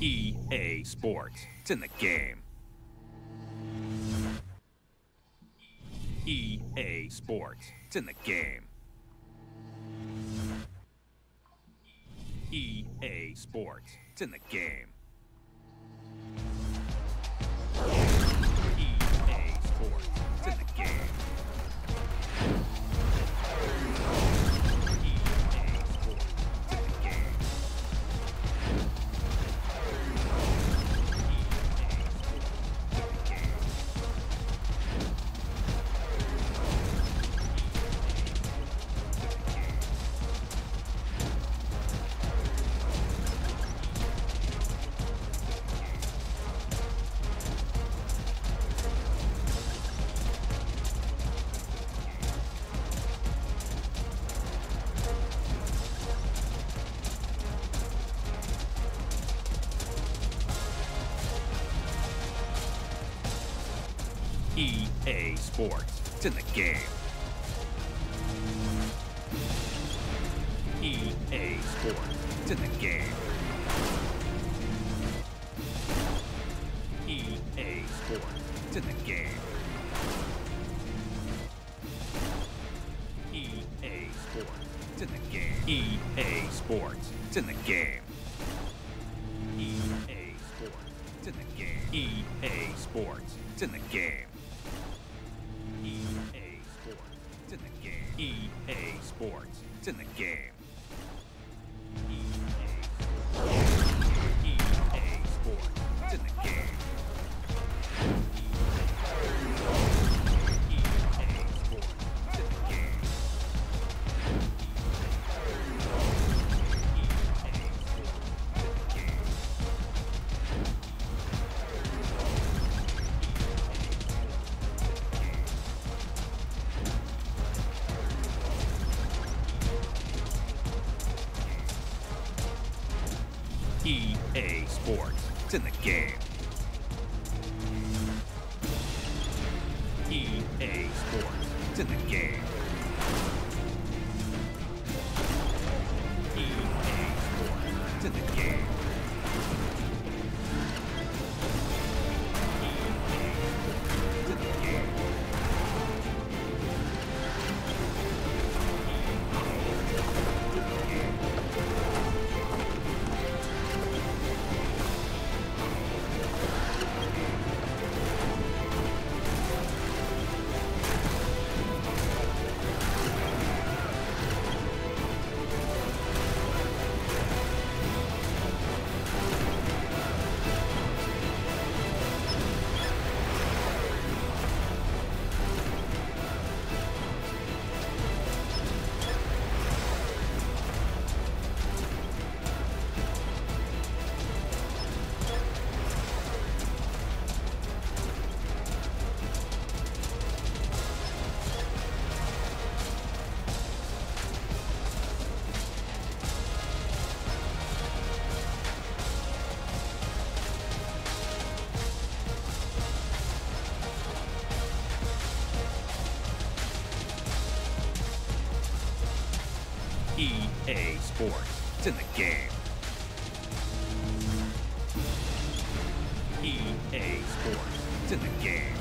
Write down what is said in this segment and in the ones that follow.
EA Sports. It's in the game. EA Sports. It's in the game. EA Sports. It's in the game. It's in the game.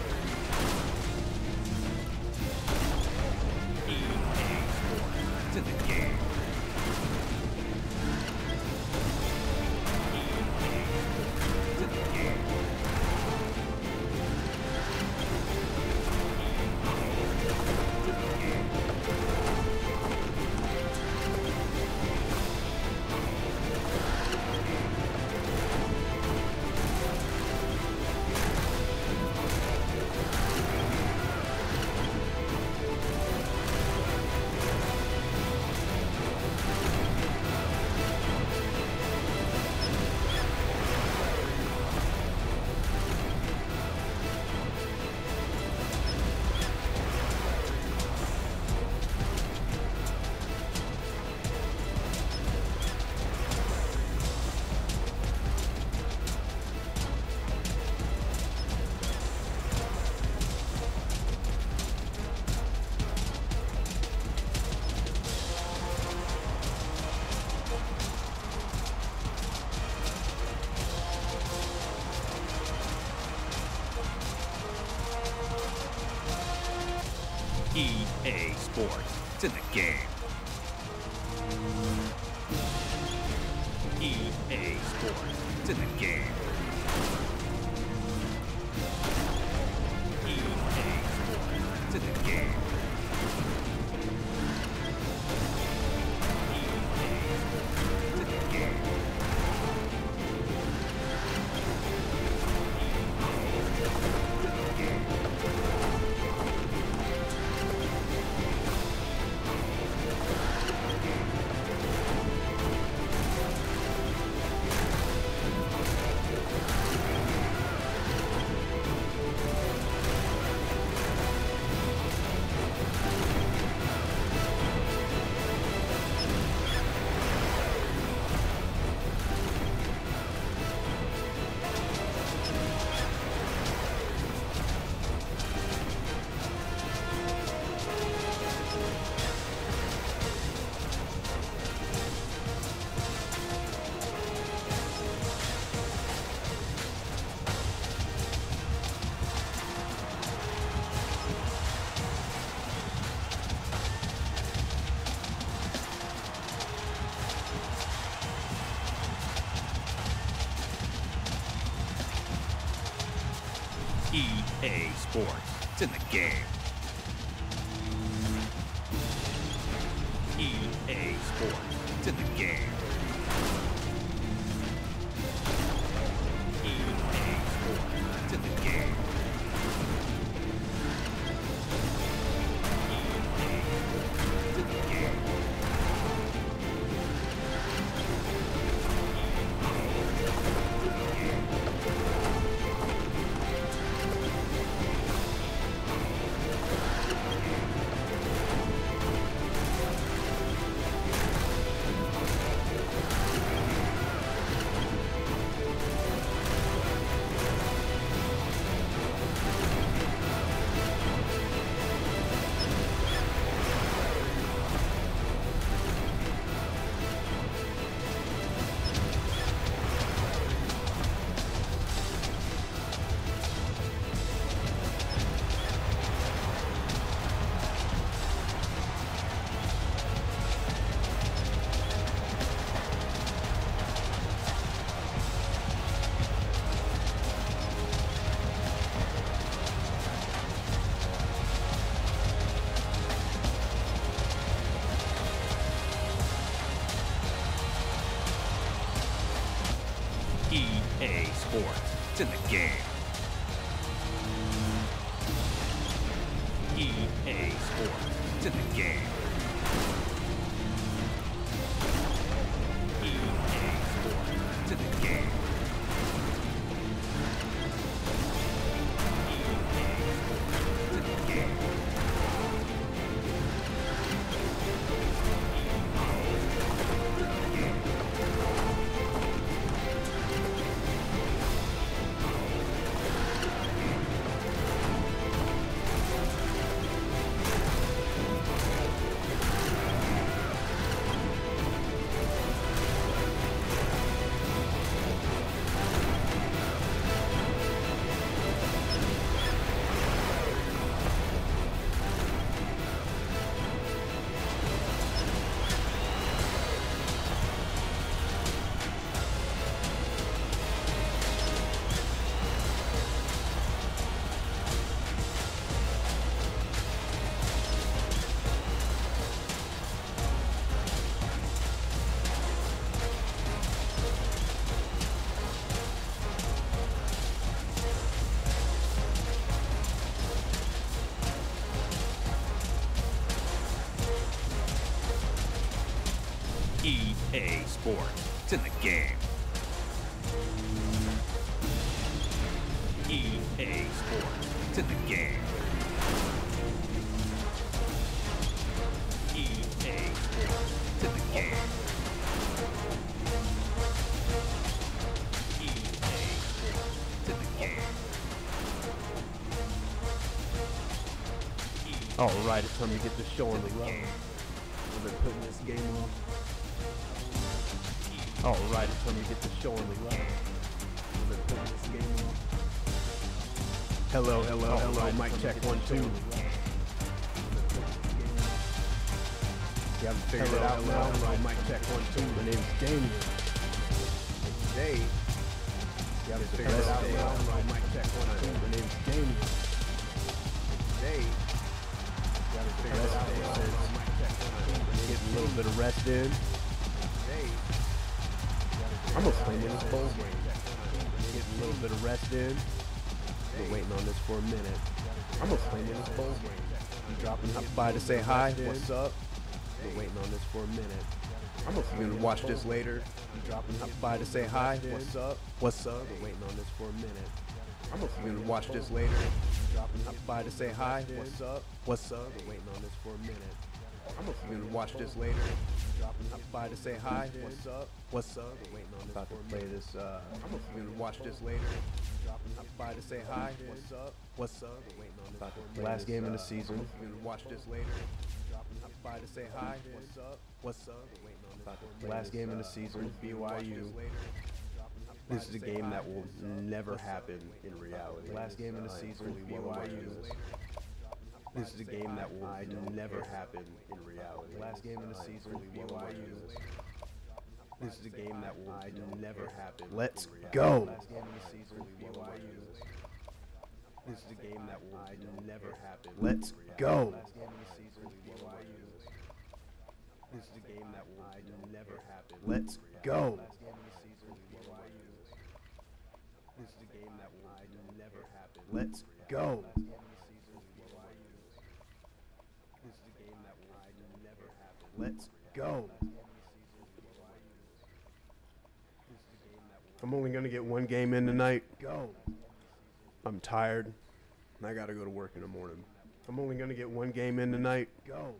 All right, it's time to get the show on the road. I've been putting this game on. All right, it's time to get the show on the road. I've been putting this game on. Hello, hello, Oh, hello, right, mic check one two. You haven't figured it out now. Right, mic check one, two. My name's Dameon. Today, you haven't figured it out now. Right, mic check one, two. Rest in. I'm gonna play in this bowl game. Getting a little bit of rest in. Been waiting on this for a minute. I'm gonna play in this bowl. You dropping by to say hi. What's up? Been waiting on this for a minute. I'm gonna watch this later. You dropping by to say hi. What's up? What's up? Been waiting on this for a minute. I'm gonna watch this later. Dropping by to say hi. What's up? What's up? Been waiting on this for a minute. I'm gonna watch this later. Dropping by to say hi. What's up? What's up? Been waiting on this About to play this. Uh, I'm gonna watch this later. Dropping by to say hi. What's up? What's up? Been waiting on this for a minute. Last game of the season. I'm gonna watch this later. Dropping by to say hi. What's up? What's up? Been waiting on this for Last game of the season. BYU. This is a game that will never happen in reality. Last game of the season. BYU. This is a game that will never happen in reality. Last game of the season. BYU. This is a game that will never happen. Let's go. Last game of the season. BYU. This is a game that will never happen. Let's go. Last game of the season. BYU. This is a game that will never happen. Let's go. Last game of the season. BYU. This is a game that will never happen. Let's go. Last game of the season. BYU. This is a game that will never happen. Let's go. I'm only gonna get one game in tonight. Go. I'm tired. and I gotta go to work in the morning. I'm only gonna get one game in tonight. Go.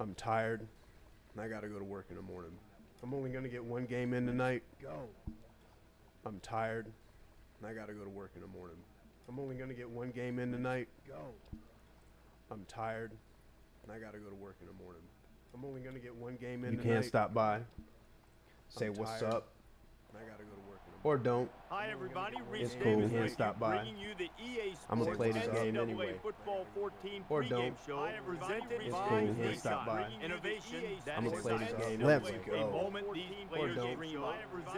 I'm tired. and I gotta go to work in the morning. I'm only gonna get one game in tonight. Go. I'm tired. and I gotta go to work in the morning. I'm only gonna get one game in tonight. Go. I'm tired. and I gotta go to work in the morning. I'm only gonna get one game in You tonight. can't stop by, say I'm what's tired, up, I gotta go to work in the morning. or don't. Hi everybody, It's cool. Davis Can't stop by. bringing you the EA Sports I'ma play this game anyway. Or don't. show It's by cool. Can't stop by. Bringing you the Innovation I'ma play this game. Let's go. moment these players don't. dream of.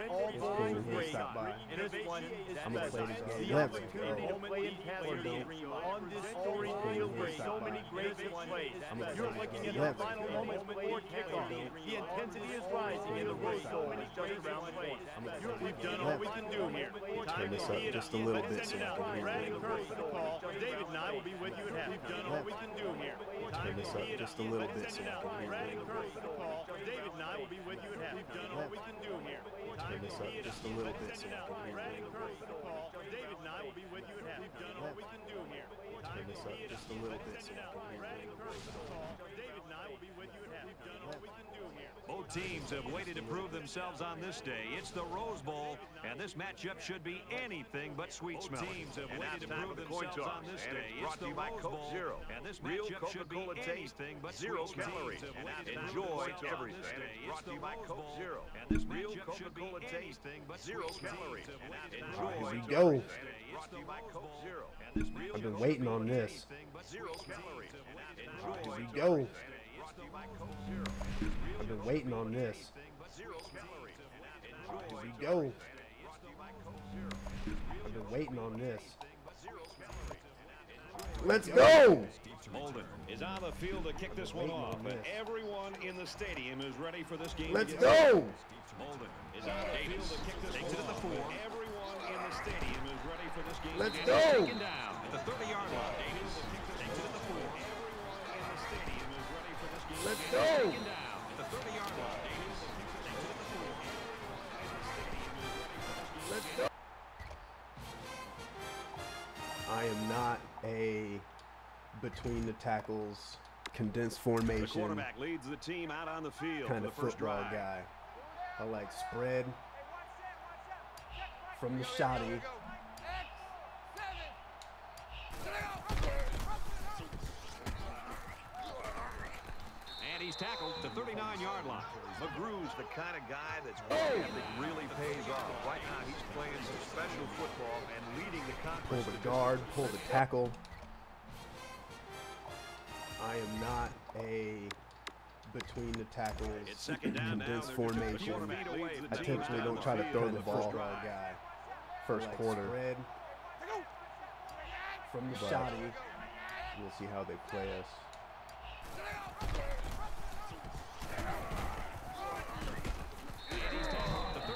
All It's balls cool. Can't stop by. And this one is I'ma play this game. Let's go. to play in Pastor don't. On this story field Can't where stop so by. many greats have played. I'ma play You're this looking game. at the Let's final go. moments before kickoff. The intensity is rising in the Rose Bowl and it's just We've done all we can do here. Turn this up just a little bit so I can hear Brad and Kirk for the call. David and I will be with you at half. We've done all we can do here. Turn this up just a little bit so I can hear Brad and Kirk for the call. David and I will be with you at half. We've done all we can do here. Turn this up just a little bit so I can hear Brad and Kirk for the call. David and I will be with you at half. We've done all we can do here. Turn this up just a little bit so I can hear Brad and Kirk for the call. David and I will be with you at half. We've done all we can do here. Both teams have waited to prove themselves on this day. It's the Rose Bowl, and this matchup should be anything but sweet smelling. Teams have And waited to it's prove the themselves on this and day. it's It's brought the to you by Rose Coke Bowl, Zero. and this Real matchup should be Coca-Cola taste, anything but zero calories. Teams have And waited to enjoy prove themselves on everything. this And day. it's It's brought to the you by Rose Coke Bowl, Zero. and this Real matchup should be Coca-Cola taste, zero calories. Teams have waited to And prove Here we go. on this day. It's Brought to the you by Rose Coke Bowl, Zero. and this matchup I've been waiting on this. anything but Zero sweet. calories. Teams have waited to Enjoy prove Here we go. On this day. It's Brought to the you by Rose Coke Bowl. Zero. I've been waiting on this. Zero. Here we go. I've been waiting on this. Let's go! Molden is on the field to kick this one off, on this. everyone in the stadium is ready for this game. Let's go! Molden Is on the field to kick this takes one it at the off, four. everyone in the stadium is ready for this game. Let's go! Taken down at the 30-yard line. Davis takes it at the four. Everyone in the stadium is ready for this game. Let's go! Taken down at the 30-yard line. Davis takes it at the four. Let's go! I am not a between the tackles, condensed The formation quarterback leads the team out on the field kind of the first football drive. guy. I like spread from the shoddy. He's tackled at the 39-yard line. McGrew's the kind of guy that's ethic really pays off. Right now, he's playing some special football and leading the Pull the guard, pull the tackle. I am not a between the tackles, It's second down condensed They're just a formation. quarterback leads the I team typically don't try to throw the first ball drive. guy. First Like quarter spread. From the But- shoddy. We'll see how they play us.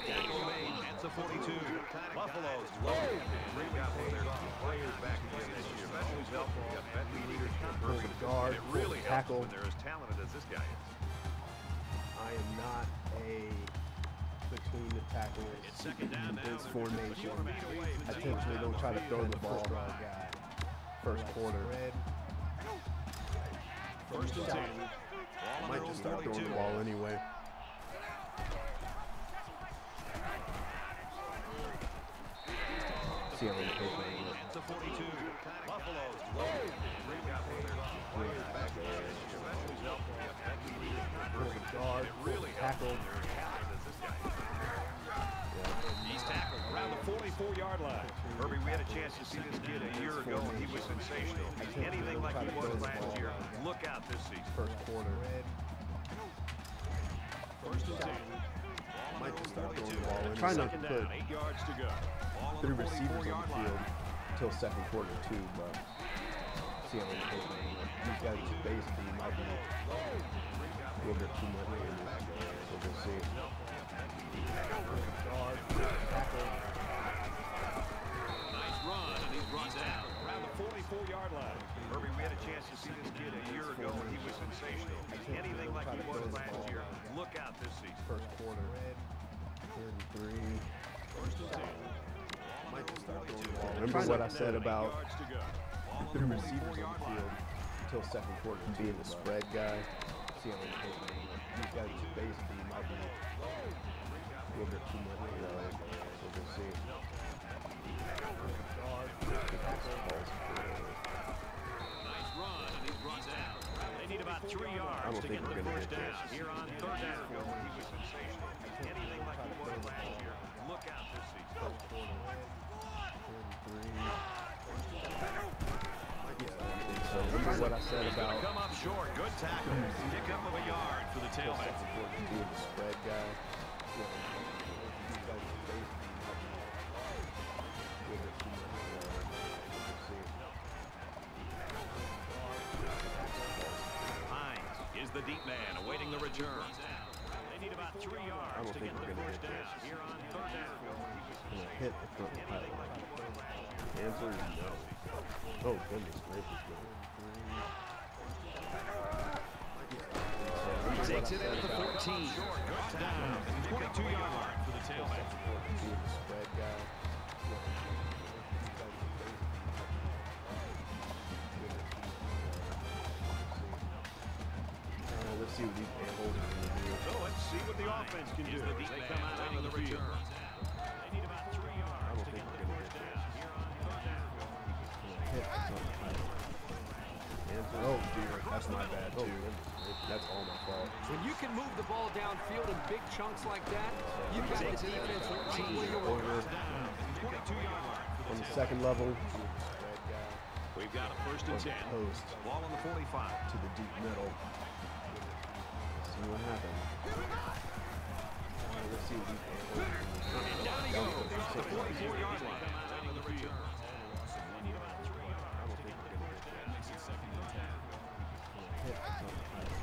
Tackle made at the 42. Buffalo's loaded. They've got one of their players back again this year. Special help. You've got veteran leaders. Pull the guard, It really the helps tackle. when they're as talented as this guy is. I am not a between the tackles, It's second down now. condensed They're just a formation. quarterback away from I typically don't try to throw the ball guy. first quarter. First and. Might just start throwing the ball anyway. Really the helps tackle. when they're as talented as this guy. He's tackled around the 44-yard line. Herbie, we had a chance to see this kid a year ago, and he was sensational. Anything like he was last year, look out this season. First quarter. First and ten. Might just start throwing 42. the ball anyway. Try not to Second put eight yards to go. Three receivers on the field until second quarter too, but see how play. These guys basically might be a little bit too much. So we'll see. Remember what I said about three receivers on the field until second quarter being the spread guy. See how they play playing. These guys basically might be a little bit too much for me. So we'll see. Nice run, and he's brought down. They need about three yards to get the first down here on third down. Remember what I said about Come up short. Good tackle. Hmm. Pick up of a yard for the tailback. second quarter being the spread guy. You know, these guys basically might be a little bit too much for me. So we'll see. Hines is the deep man awaiting the return. They need about three I yards don't to think get we're the first get down this. here on third down. Hit the front pylon. Answer is no. Oh goodness 14. Brought down. 22-yard line big chunks like that, you've got the defense right where you want. Over 22-yard line. on the second level. We've got a first and Or the 10. post Ball on the 45. to the deep middle. See what happens. Uh, let's see what these a-holes are gonna do. Down he goes. Don't The 44-yard line. Out on the field. I don't think we're gonna get this. Hit the front pylon.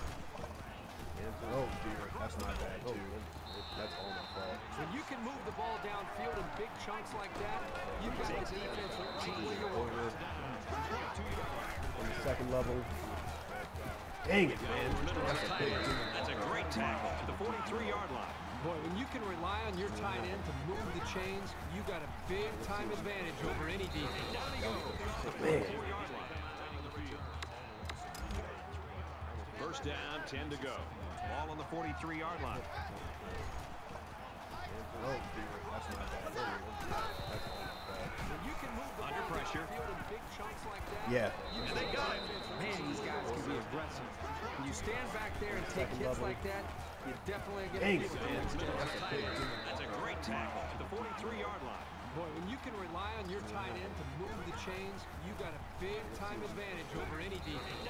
Answer. Oh dear, that's my bad too. That's all my fault. When you can move the ball downfield in big chunks like that, you've got the defense right where you want. Over on the second level. Dang it, man. That's a big. That's a great tackle to the 43-yard line. Boy, when you can rely on your tight end to move the chains, you got a big time advantage over any defense. Man. First down, 10 to go. Ball on the 43-yard line. Dear, that's my bad. That's all my fault. When you can move the Under pressure. big chunks like that, Yeah. and they got it. Man, these guys can be aggressive. When you stand back there and take hits like that, you definitely get a big That's a big deal. That's a great tackle to the 43-yard line. Boy, when you can rely on your tight end to move the chains, you got a big time advantage over any defense.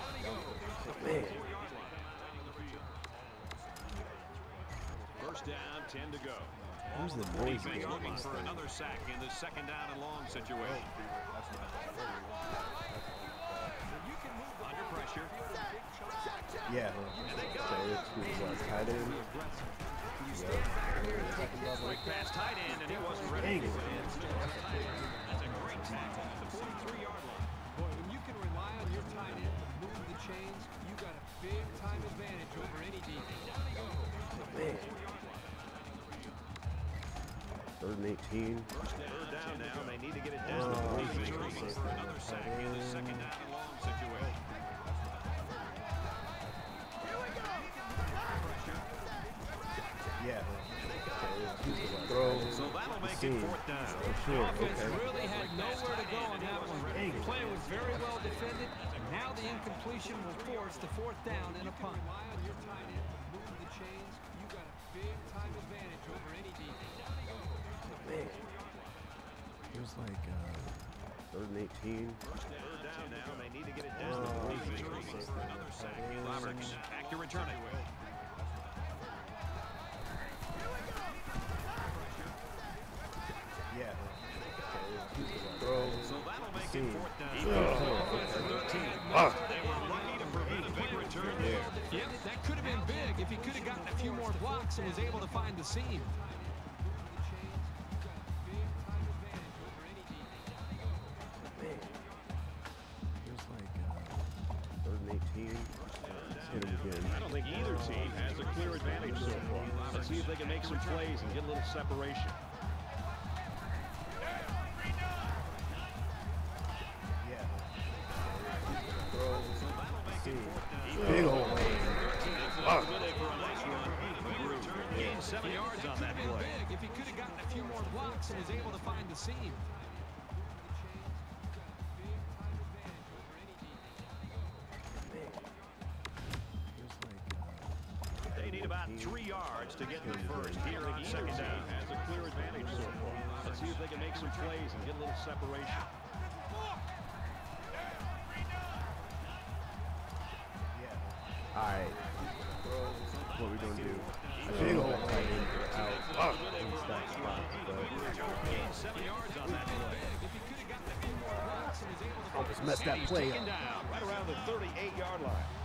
Man. First down, 10 to go. Who's the noise about looking for thing? another sack in this second down and long situation. Under pressure. Yeah. So it's tight end. 18. Third down now. They need to get it down Oh, another sack second down and long situation. Yeah. Throw. So that'll make it fourth down. For sure. Offense Okay. really had nowhere to go on that one. The play was very well defended. Now the incompletion will force the fourth down and a punt. Like uh, third and 18. Third down now. They need to get it down to Oh, three. For another sack. Roberts back to return it. Yeah. Throw. So that'll make it fourth down. Offense at 13. They were lucky to prevent a big return there. Yeah, that could have been big if he could have gotten a few more blocks and was able to find the seam. Hit him again. I don't think either team has a clear advantage so far. Let's see if they can make some plays and get a little separation. Yeah. Throw. Seam. Big old lane. Gained seven yards on that play. If he could have gotten a few more blocks and was able to find the seam. About three yards to get their first here on second down. has a clear advantage so far. Let's see if they can make some plays and get a little separation. All right. What we gonna do? Big old tight end out in that spot. Gained seven yards on that play. But almost messed that play up. right around the 38-yard line.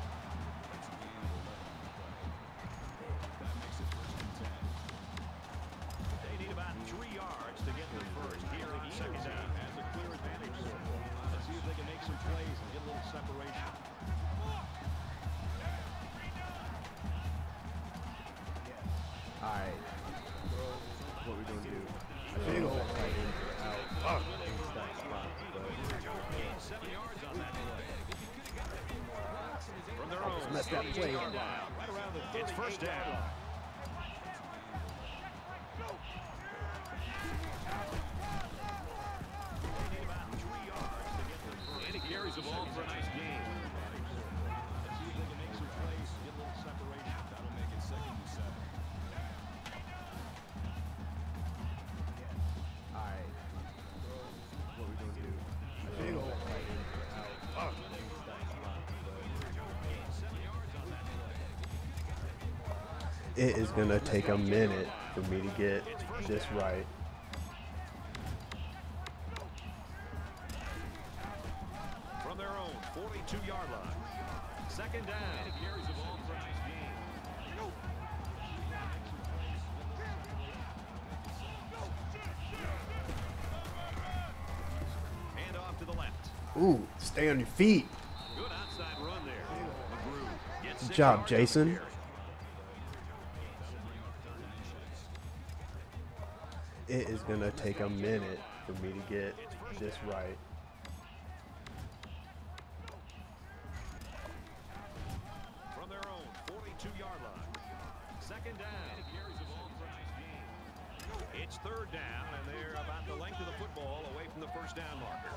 It is gonna take a minute for me to get this right. From their own 42-yard line. Second down. And he carries the ball for a nice gain. Hand off to the left. Ooh, stay on your feet. Good outside run there. Good job, yards on Jason. Gonna take a minute for me to get this right. From their own 42-yard line. Second down. And he carries the ball for a nice gain. It's third down, and they're about the length of the football away from the first down marker.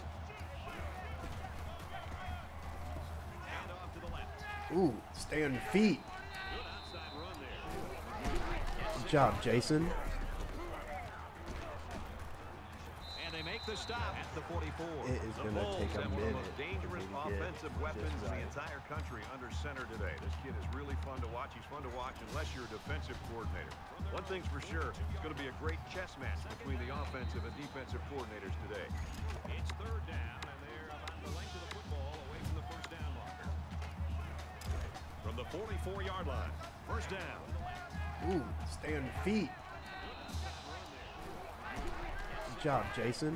Hand off to the left. Ooh, stay on your feet. Good outside run there. Good job, Jason. And they make the stop at the 44. It is The going to take a have one of the most dangerous offensive just weapons in the entire country under center today. This kid is really fun to watch. He's fun to watch unless you're a defensive coordinator. One thing's for sure, it's going to be a great chess match between the offensive and defensive coordinators today. It's third down, and they're about the length of the football away from the first down marker. From the 44-yard line. First down. Ooh, stay on your feet. Good job, Jason.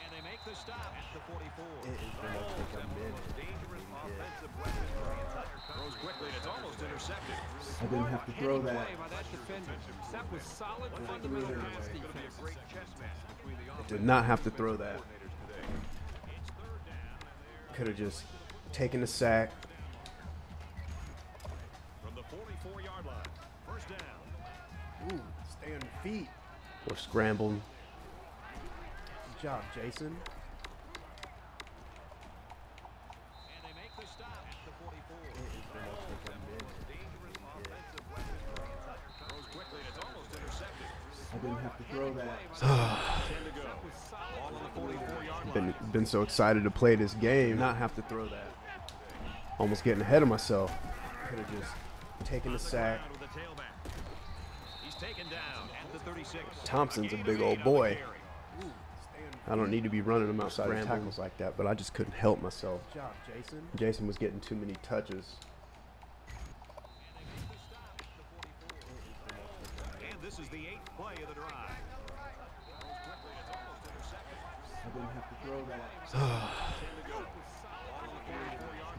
And they make the stop at the 44. It is going to take a minute. for me Dangerous to get offensive weapons in the entire Throws country. quickly, and it's almost intercepted. I didn't have to throw Heady that. Play by that defender. That was solid fundamental pass defense. Great chess match between the offensive Did not have to throw that. Could have just taken a sack. From the 44-yard line. First down. Ooh, stay on your feet. Or scrambled. Good job, Jason. And they make the stop at the 44. It is going to take a minute. Dangerous offensive weapons in the entire country. Throws quickly, and it's almost intercepted. I didn't have to throw that. That was solid Ball on the 44-yard line. been been so excited to play this game, not have to throw that. Almost getting ahead of myself. Could have just taken the sack. With the tailback. He's taken down at the 36. Thompson's a big old boy. I don't need to be running him outside of tackles like that, but I just couldn't help myself. Jason. Jason was getting too many touches. And this is the eighth play of the drive. I didn't have to throw that.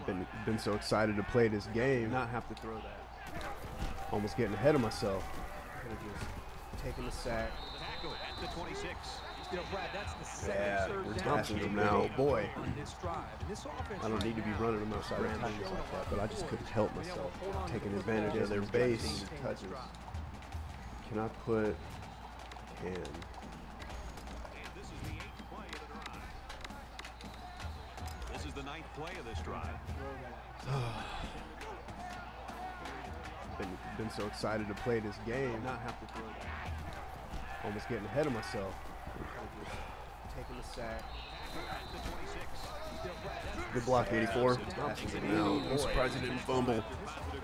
Been been so excited to play this game, not have to throw that. Almost getting ahead of myself. Could have just taken the sack. Tackle at the 26. You Brad, that's the second Yeah, we're down passing kick him now. Boy. on this drive. And this offense I don't need to be running them outside of tackles like that, but I just couldn't help myself. Taking advantage of their base touches. Can I put can? And this is the eighth play of the drive. This is the ninth play of this drive. Been been so excited to play this game, not have to throw that. Almost getting ahead of myself. Taking the sack. At the 26. Good block, 84. Passing. I'm surprised he didn't fumble.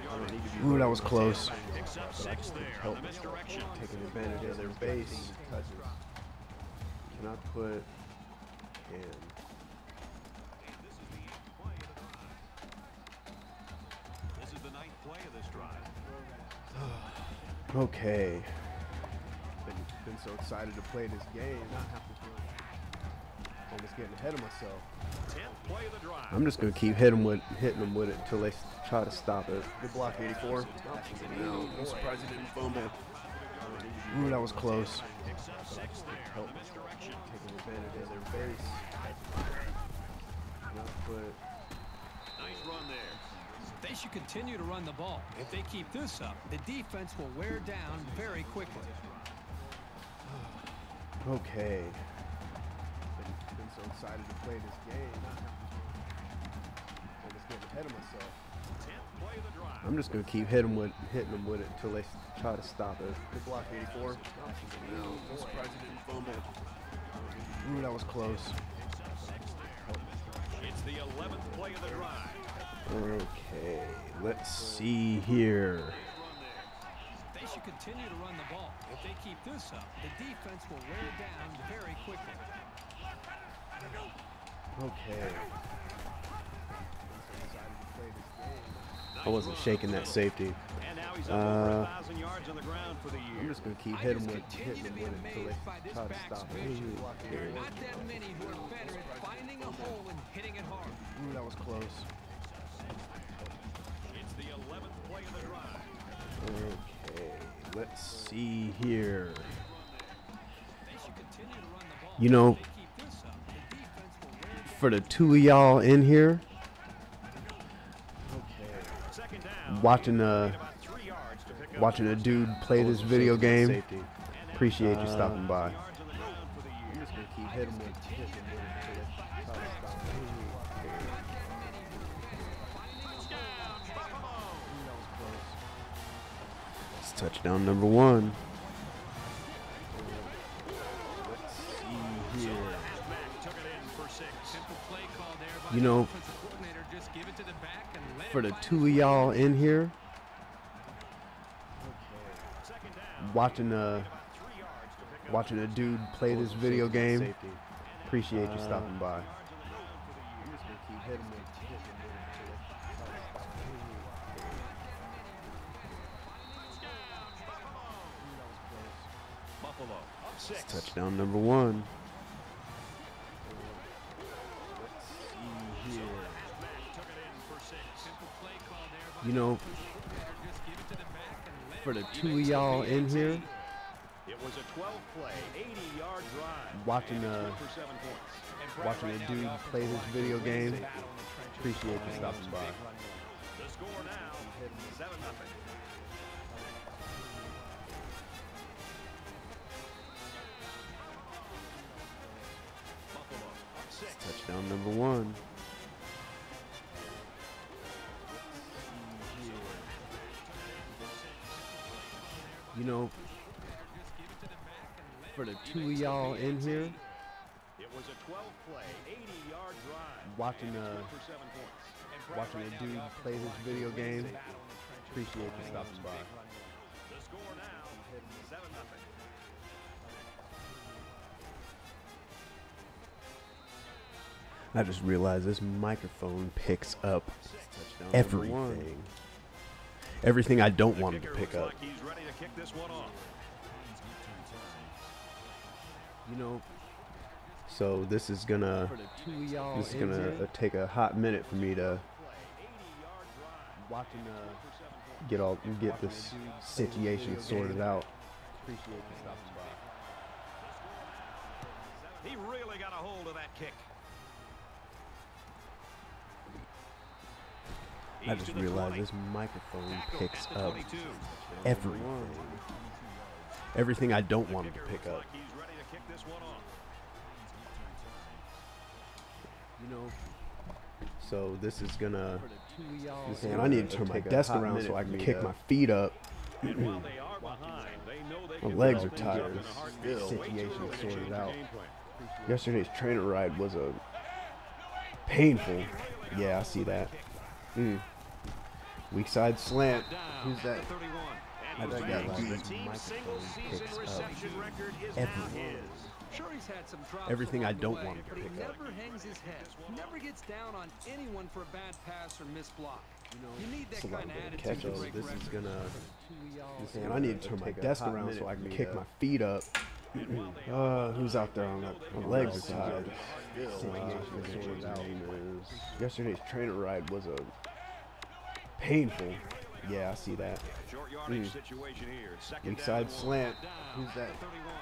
I don't need to be Ooh, that was close. Picks up six there on Help the myself. misdirection. Taking advantage of their base touches. Can I put can? And this is the eighth play of the drive. This is the ninth play of this drive. Okay. Been, been so excited to play this game, Almost getting ahead of myself. Play of the drive. I'm just gonna keep hitting with hitting them with it until they try to stop it. Good block, 84. No, I'm surprised he didn't fumble. Ooh, that was close. Picks up six there on. Taking advantage of their base. Can I put Nice run there. They should continue to run the ball. If they keep this up, the defense will wear down very quickly. Okay. Been, been so excited to play this game. not have to- Almost getting ahead of myself. Tenth play of the drive. I'm just gonna keep hitting with hitting them with it until they try to stop it. Good block, 84. No, I'm surprised he didn't fumble. Ooh, that was close. It's the 11th play of the drive. Okay, let's see here. They should continue to run the ball. If they keep this up, the defense will wear down very quickly. Okay. I wasn't shaking that safety. And now he's up Uh, over a thousand yards on the ground for the I'm just gonna keep hitting with hitting be with it until they try to stop. Not that many who are better at finding a hole and hitting it hard. Ooh, that was close. It's the 11th play of the drive. Okay, let's see here. They should continue to run the ball. You know, for the two of y'all in here, watching uh pick up watching a dude play this video game, appreciate you stopping by. yards on the ground You know, for the two of y'all in here, watching a watching a dude play this video game. Appreciate you stopping by. Touchdown number one. You know, for the two of y'all in here, It was a 12-play, 80-yard drive. watching uh, seven points. watching a dude play this video game. Appreciate you stopping by. The score now, 7 nothing. Buffalo up six. Touchdown number one. You know, for the two of y'all in here, It was a 12-play, 80-yard drive. watching a seven points. watching a dude play this video game. Appreciate you stopping by. The score now, 7 nothing. I just realized this microphone picks up Touchdown number one. everything. Everything I don't want him to pick up. like he's ready to kick this one off. You know, so this is gonna For the two of y'all this is gonna here, uh, take a hot minute for me to watching a get all get this situation sorted out. appreciate you stopping by. He really got a hold of that kick. I just realized this microphone picks up everything. Everything I don't want it to pick up. like he's ready to kick this one off. You know, so this is gonna. For the two of y'all This man, I need to turn my desk around so I can kick my feet up. And while they are behind, they know they My legs are tired. in a heartbeat. Still. Way too Situation sorted out. Yesterday's trainer ride was a painful. Yeah, I see that. Mm. Weak side slant. Who's that? the 31. I think that back. like The this team's microphone single-season picks up reception record is now everything. his. Sure, he's had some drops Everything I don't want him to but he pick up. never hangs his head. Never gets down on anyone for a bad pass or missed block. You need that It's a lot kind of of good attitude to catches. This is gonna. two of y'all This in man, I need to turn my desk around so I can kick to- my feet up. Uh, who's out there on that? My legs are tired. Situation. Yesterday's trainer ride was a painful. Yeah, I see that. Mm. situation here. Second Weak down side and one. slant. Who's that? the 31.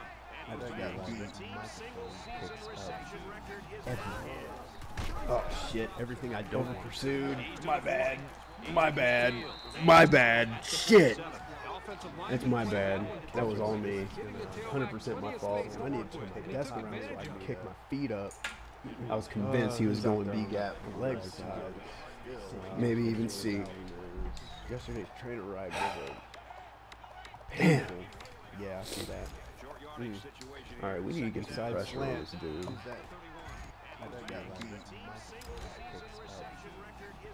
I And that back. like The this team's microphone single-season picks up reception record is now everything. his. Oh shit! Everything I don't pursued. My bad. My bad. My bad. Shit. It's my bad. That was all me. giving the tailback 100% my fault. I need to take desk around so I can kick my feet up. I was convinced he was going B gap. Legs. Maybe even C. Yesterday's trainer ride was a painful. Yeah, I see that. Short yardage situation All right, we need to get some down. pressure on this dude.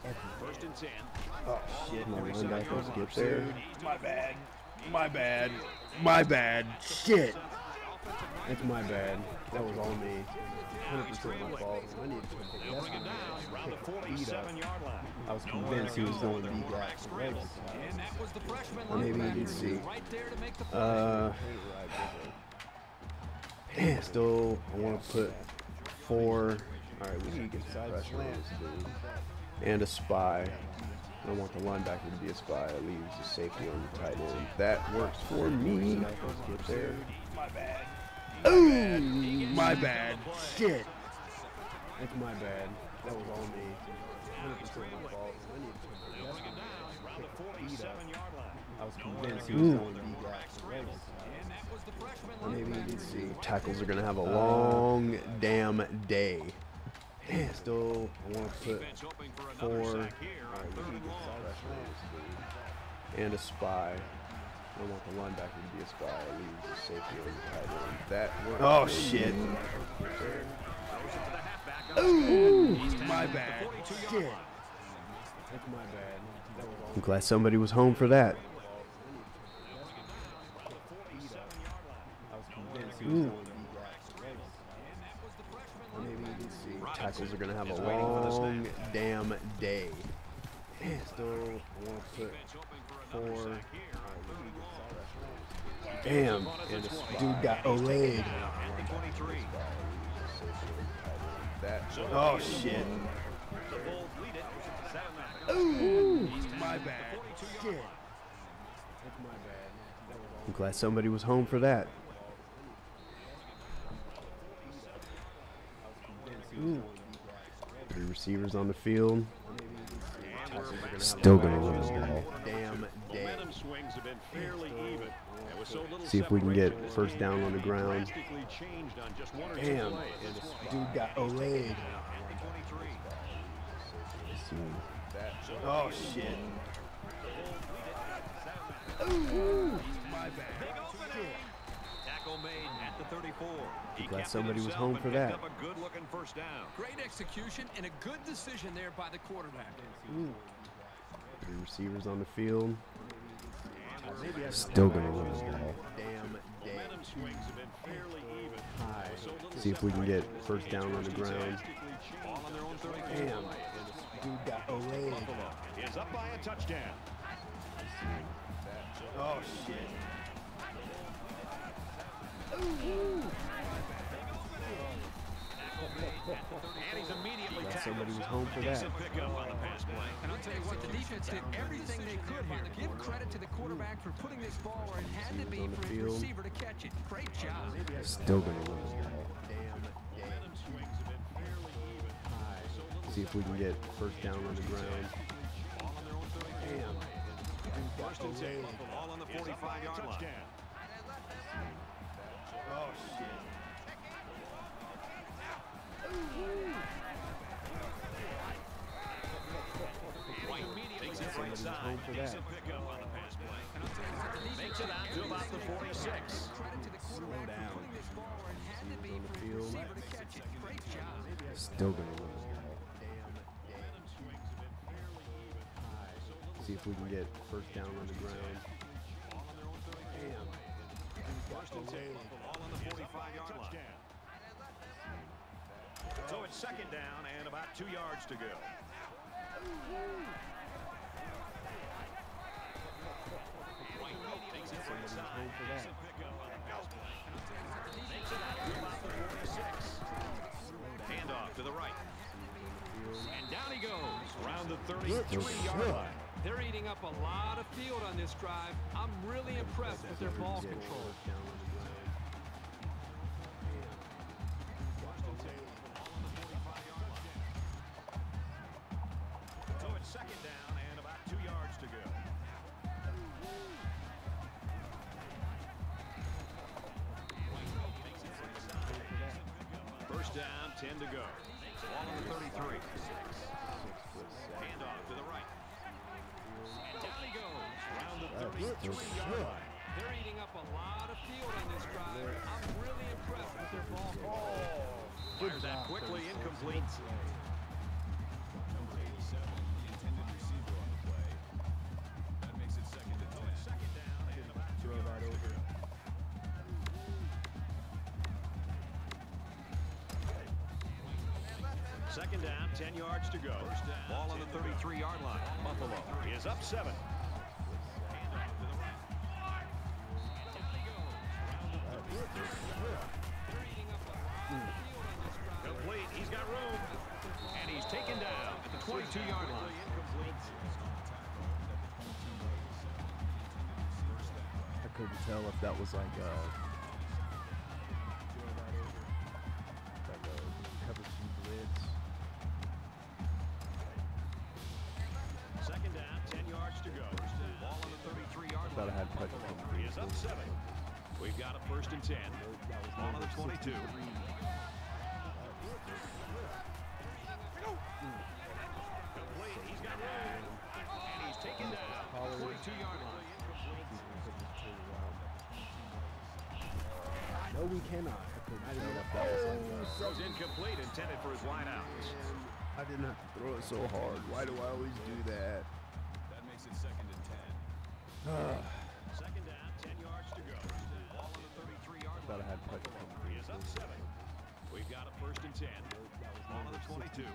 Oh, first and 10. Oh shit! My linebackers get there. My bad. My bad. My bad. Shit. It's my bad. That was all me. 100% my fault. I need to take They'll desk bring it down around the around. Feet up. 47-yard line. I was convinced he was going B gap. My legs are tired. And that was the freshman Or maybe you can see. right there to make the play. Uh, man, still, I want to put four. All right, we need to get slants, dude, and a spy. I don't want the linebacker to be a spy. It leaves the safety on the tight end. That works for me. Get there. My bad. Ooh, my bad. Shit. That's my bad. That was all me. 100% my fault. I need to They'll bring it the 47-yard. I was convinced he was going to be that. And that was the freshman Or maybe you can see tackles are gonna have a long damn day. Man, still, I want to put Defense hoping for another four sack here on third and long. and a spy. I don't want the linebacker to be a spy. It leaves the safety on the tight end. That works. Oh shit! Throws it to the halfback Ooh, my bad. Shit. That's my bad. That was all I'm glad somebody was home for that. I was convinced he was going to be that. Or maybe he did see. Tackles are going to have a waiting for long damn day. Man, still want to put four. Damn. And this Dude got Olayed. At the 23. That. Oh, shit. The Bulls lead it. 7 My bad. Shit. That's my bad. That was all. I'm glad somebody was home for that. Three receivers on the field. Still gonna win the ball. Damn day. Momentum swings have been fairly even. And with so little See if we can get first down on the ground. drastically on just one or Damn. plays. And this dude got Olayed. Oh, shit. Tackle made at the 34. He glad somebody was home for that. a good-looking first down. Great execution and a good decision there by the quarterback. Three receivers on the field. Still gonna win the ball. Damn day. Momentum swings have been fairly even. With so little See if we can get first down on the this game can ground. drastically change Ball on their own 34. Damn. Dude got Olayed. is up by a touchdown. Oh, shit. And he's immediately Glad tackled. Somebody was home for that. Decent pickup on the pass play. And I'll tell you what, the defense did everything they could here. Give credit to the quarterback for putting this ball where it had to be on the for his receiver to catch it. Great job. Still gonna win the ball. Damn day. Momentum swings have been fairly even. With so little See if we can get first down on the ground. Ball on their own 34. First and 10. Ball on the 45-yard line. Oh shit. White makes it right side. home for that. Decent pickup on the pass play. Makes it out to about the 46. Credit to the quarterback down. for putting this ball where it had to be on the field. receiver to catch it. Great job. Still gonna win the ball. See if we can get first down on the ground. First and 10. Ball on the 45-yard line. So it's second down and about two yards to go. Handoff to the right. And down he goes. Around the 33-yard line. They're eating up a lot of field on this drive. I'm really impressed with their ball control. 10 yards to go. Ball on the 33-yard line. Buffalo Is up seven. complete. He's got room. And he's taken down at the 22-yard line. I couldn't tell if that was like a so hard. Why do I always do that? That makes it second and 10. Second down, 10 yards to go. Ball on the 33-yard Thought I line. had pressure coming He is up seven. We've got a first and 10. Ball on the 22. Good.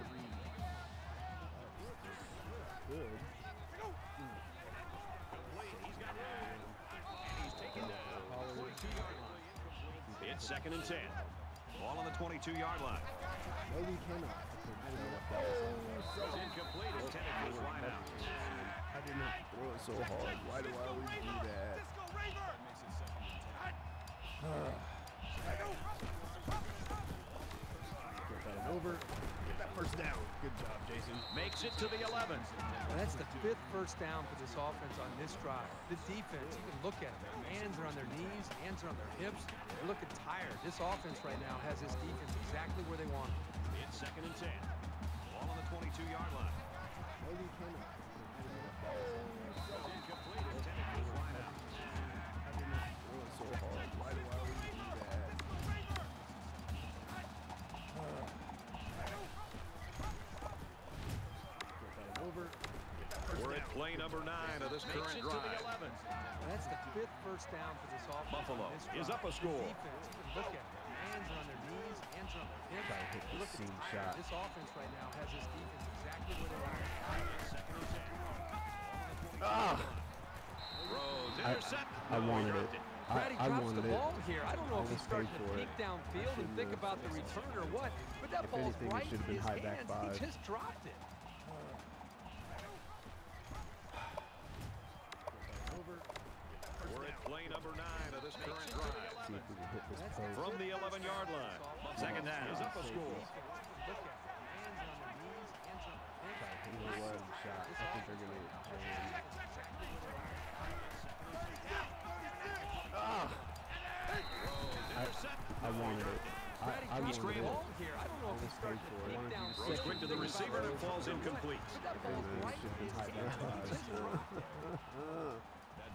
He's taken down. 42-yard line. It's second and 10. Ball on the 22-yard line. No, we cannot. Okay, I didn't know if that was like that. Throws incomplete, intended for his wideouts. I didn't have to throw it so hard. Why do I always do that? Get that over. Get that first down. Good job, Jason. Makes it to the 11. That's the fifth first down for this offense on this drive. The defense, you can look at them. Their hands are on their knees, hands are on their hips. They're looking tired. This offense right now has this defense exactly where they want it. It's second and 10. Ball on the 22-yard line. No, we cannot. Okay, I didn't know if that was like that. Throws incomplete, intended for his wideouts. I didn't have to throw it so hard. Why do I always do that? Get that over. We're at play number nine of this current drive. That's the fifth first down for this offense. Buffalo is up a score. Defense, look at them. Their hands on their knees, hands on their hips. Gotta hit the looking seam tired. shot. This offense right now has this defense exactly where they want it. Second and 10. Ah! Throws, I- intercept. I No, wanted it. Brad, I, I drops wanted the it. here. I don't know if he's starting to peek it. downfield and think have. about the return or what. But that If ball's anything, right in his high hands. five. He just dropped it. We're at play number nine of this current drive. See if we can hit this That's post. From the 11-yard line. Second down is up a score. Look at them. Hands on their knees, hands on their hips. You know what? Shot. I think they're gonna. Um, I, I wanted it. I, I drops wanted it. here. I don't know if he's Almost starting to for it. peek Wanted you to. Throws quick to the receiver and it. falls incomplete. That ball's right in his high hands. back He just five. dropped it.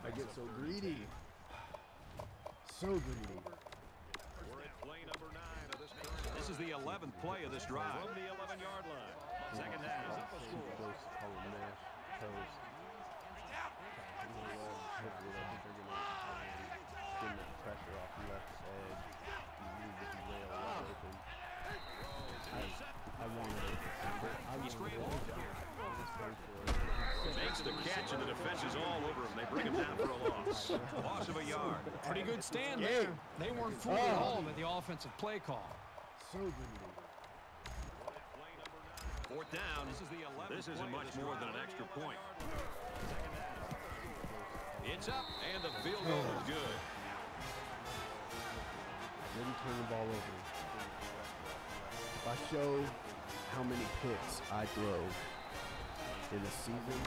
I get so greedy. So greedy. We're at play number nine of this is the 11th play of this drive. From the 11-yard line. Second down is up a Super score. close to calling mash toast. You know what? Hopefully, I think they're gonna um, skim that pressure off the left edge. and leave the rail wide open. I, I wanted it. I wanted it. Almost paid for it. Makes the catch and the defense is all over him. They bring him down for a loss. Loss of a yard. Pretty good stand there. They weren't fooled at oh. all by the offensive play call. So greedy. Fourth down. This is the 11th This isn't much more than an extra point. It's up, and the field goal is oh. good. Didn't turn the ball over. If I show how many picks I throw in a season,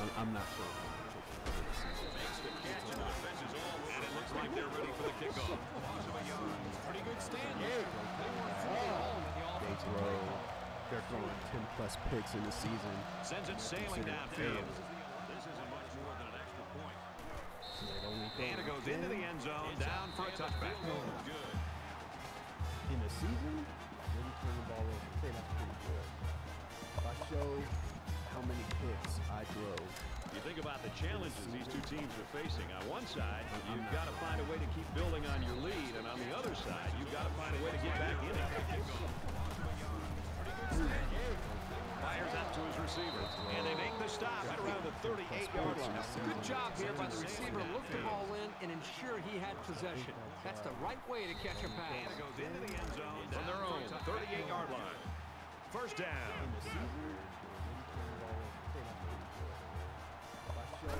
I'm, I'm not sure. Like they're ready for the kickoff. Loss of a yard. Pretty good stand there. They weren't fooled at all by the They offensive throw, they're throwing 10 plus picks in the season. Sends it sailing downfield. This isn't much more than an extra point. So they'd only throw And it goes into the end zone, down for a touchback. Good. in a season, didn't turn the ball over. Say that's pretty good. If I show how many picks I throw, You think about the challenges these two teams are facing. On one side, you've got to find a way to keep building on your lead, and on the other side, you've got to find a way to get back in it. Fires out to his receiver, and they make the stop at around the 38-yard line. Good job here by the receiver. Look the ball in and ensure he had possession. That's the right way to catch a And pass. it goes into the end zone from their own 38-yard line. First down. He's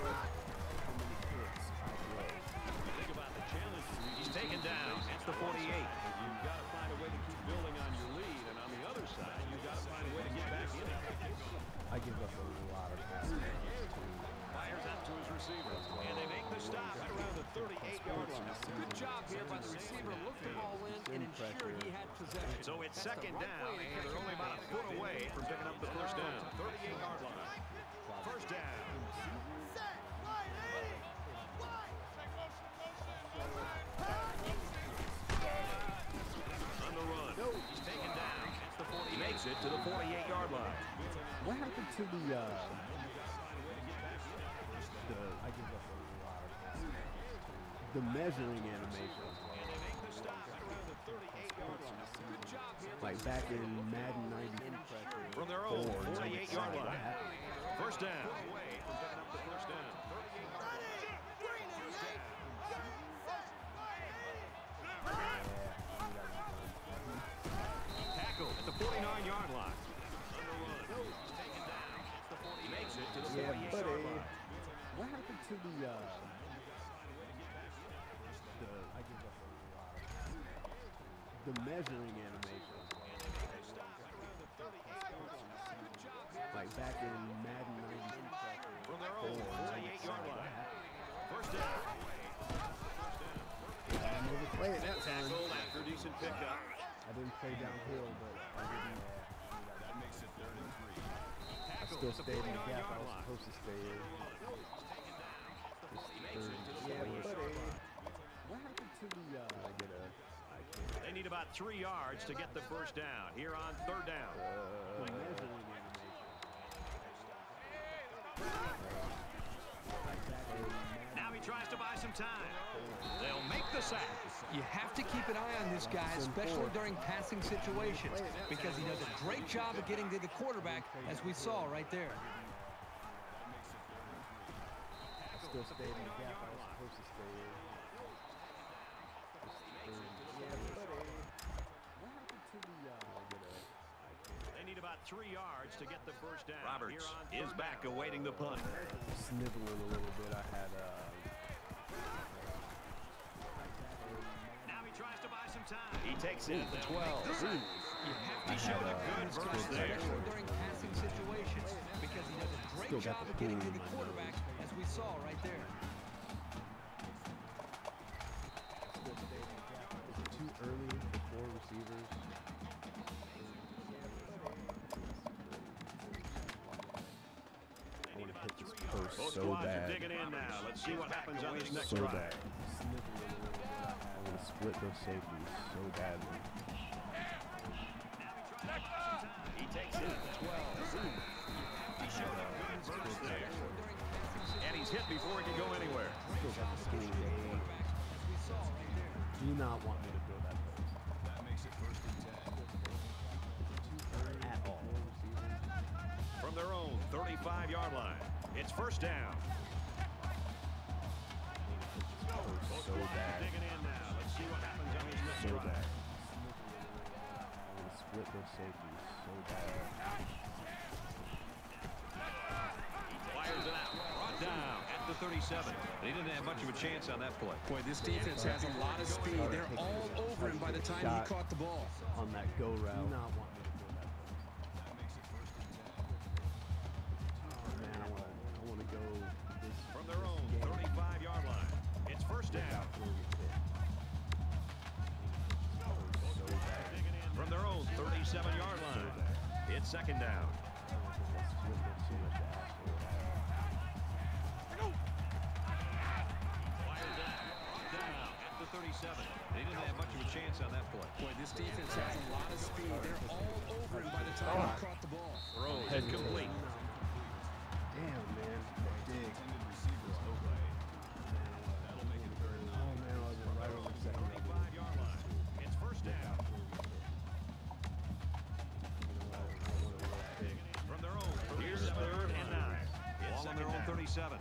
taken down. It's the 48. You've got to find a way to keep building on your lead, and on the other side, you've got to find a way to get back in it. I give up a lot of passes Fires out to his receiver, and they make the stop at around the 38-yard line. Good job here by the receiver. Looked the ball in and ensured he had possession. So it's second down, and they're only about a foot away from picking up the first down. 38-yard line. First down. To the uh the I give up a lot of the measuring animation? Like back in Madden 90 From their own 48-yard line. First down. Tackle at the 49-yard line. He makes it to the Yeah, 48-yard buddy. line. What happened to the uh the I give up a lot of the measuring animation? Like back in Madden 90 From their own 48-yard line. First down. I never played that time. Tackle after decent pickup. I didn't play downhill, but I didn't. I Tackle still at the stayed in the gap I was supposed to stay in. They need about three yards to get the first down. Here on third down. Now he tries to buy some time. They'll make the sack. You have to keep an eye on this guy, especially during passing situations, because he does a great job of getting to the quarterback, as we saw right there. I still stayed in the gap I was supposed to stay in. Just third, fourth. What happened to the? Uh, I get a. I can't. They need about three yards to get the first down. Roberts is back awaiting the punt. Sniveling a little bit. I had. Uh, Now he tries to buy some time. He takes it at the 12. You have to He showed a good this guy, burst there. during passing situations, because he does a great job of getting to the my quarterback, as we saw right there. still stayed in the gap. Is it too early for four receivers? I want to hit this post Both so squads are bad. digging in now. Let's see what happens on this next So drive. bad. I want to split those safeties so badly. He takes it at 12. He showed a good burst there. And hit before he can go anywhere. Still got the school game. Do not want me to throw that post. At all. From their own 35-yard line. It's first down. So bad. Digging in now. Let's see what happens on this next So drive. bad. I want to split safeties so bad. Fires it out. Brought down at the 37. And he didn't have much of a chance on that play. Boy, this defense has a lot of speed. They're all over him by the time he caught the ball. on that go route. Not want me to throw that. Oh man, I want to. I want to go this. From their own 35-yard line. It's first down. without throwing a pick. So bad. Digging in from their own 37-yard line. It's second down. At the 37. He didn't have much of a chance on that play. Boy, this defense has a lot of speed. They're all over him by the time he caught the ball. Throws complete. Damn man, that dig. Oh man, I was right over the second. It's first down. From their own Here's third and nine. It's Ball on their own 37.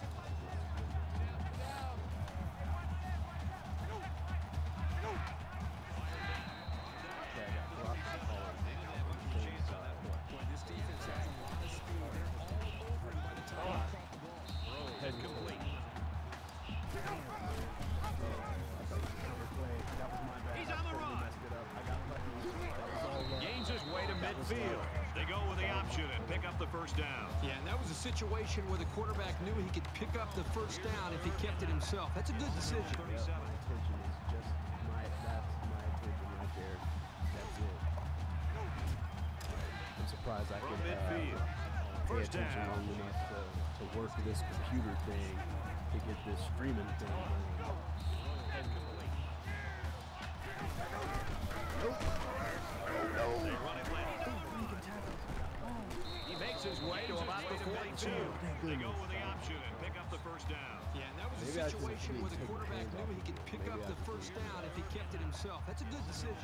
Way to midfield. They go with the option and pick up the first down. Yeah, and that was a situation where the quarterback knew he could pick up the first down if he kept it himself. That's a good decision. Yeah, my attention is just my that's my attention right there. That's it. I'm surprised I could uh, pay attention long enough to, to work this computer thing to get this streaming thing going. They run it They go with the option and pick up the first down. Yeah, and that was Maybe a situation where the quarterback knew he could pick Maybe up the first down if he kept it himself. That's a good decision.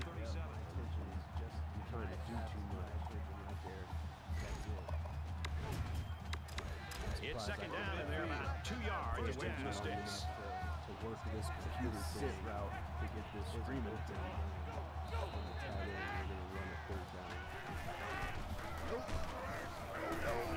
It's second down, and they're about two yards away from the sticks. To, work this computer sit route to get this screamer thing. On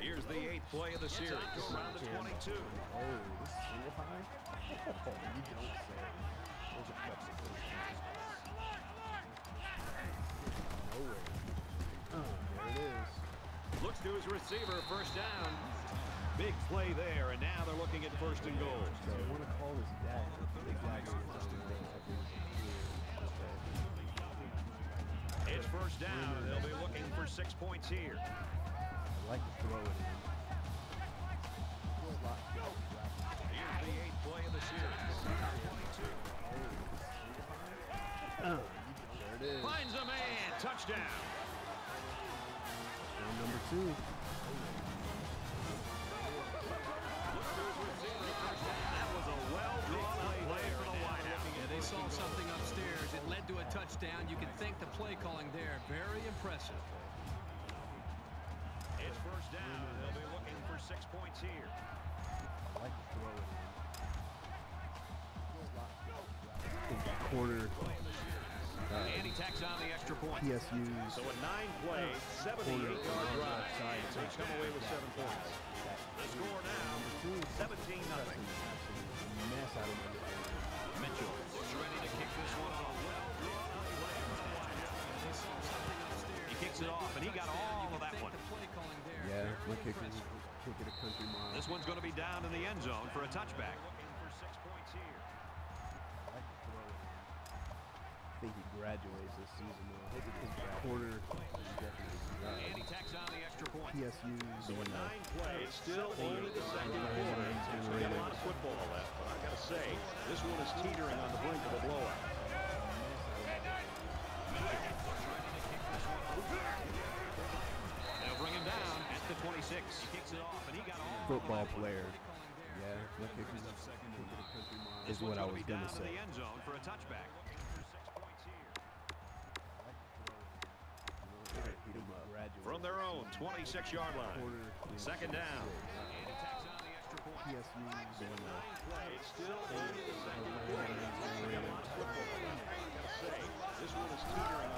Here's the eighth play of the series. Around the 22. Oh, this single high? Oh, you don't say. Those are cuts of those guys. Nowhere. Oh, there it is. Looks to his receiver, first down. Big play there, and now they're looking at first and goal. So I want to call this dagger. The dagger is on the It's first down, they'll be looking for six points here. I like to throw it in. Slot's gonna get bracketed. Here's the eighth play of the series. 22. Oh, there it is. Finds a man, touchdown. Round number two. That was a well-drawn up play for the wideout. Yeah, they saw something upstairs. It led to a touchdown. You can thank the play calling there. Very impressive. It's first down, they'll be looking for six points here. I like to throw it in. I think And he tacks on the extra point. PSU's So a nine-play, 78-yard drive. They come away with seven points. The score now, 17 nothing. mess out of my Mitchell ready to kick this one off. He kicks it off, and he got all of that one. The play calling there. Yeah, Very my kicker impressive. kick it a country mile. This one's going to be down in the end zone for a touchback. I think he graduates this season though. I hope he can corner is definitely And he tacks on the extra point. PSU's doing that. Nine plays, still only the second quarter. Still a lot of football left, but I gotta say, this one is teetering on the brink of a blowout. At the 26. He kicks it off, and he got all Football player. Yeah, my kicker kick it a country mile This is what I was gonna say. the end zone for a touchback. Beat him up. Graduate. From their own 26-yard line. Second down. And he tacks on the extra point. PSU's doing that. It's still only the second quarter. Still a lot of football left, but I gotta say, this one is teetering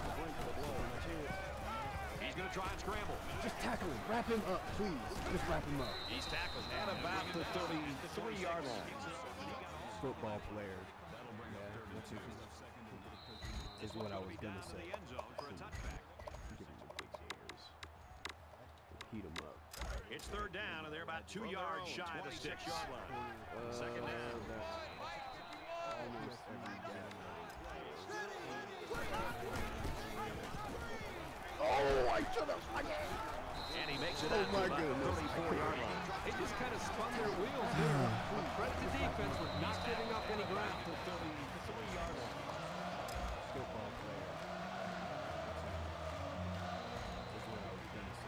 try and scramble. Just tackle him. Wrap him up, please. Just wrap him up. He's tackled at about the 33-yard line. Football player. Yeah, my kicker is what I was gonna say. the end zone for a touchback. Give him the big ears. Heat him up. It's third down, and they're about two yards shy of the sticks. Yard line. Second down. Almost every down. Oh, I should have. And he makes it oh my 34 yard line. They just kind of spun their wheels there. Front the defense with not giving up any ground. 33 yard line.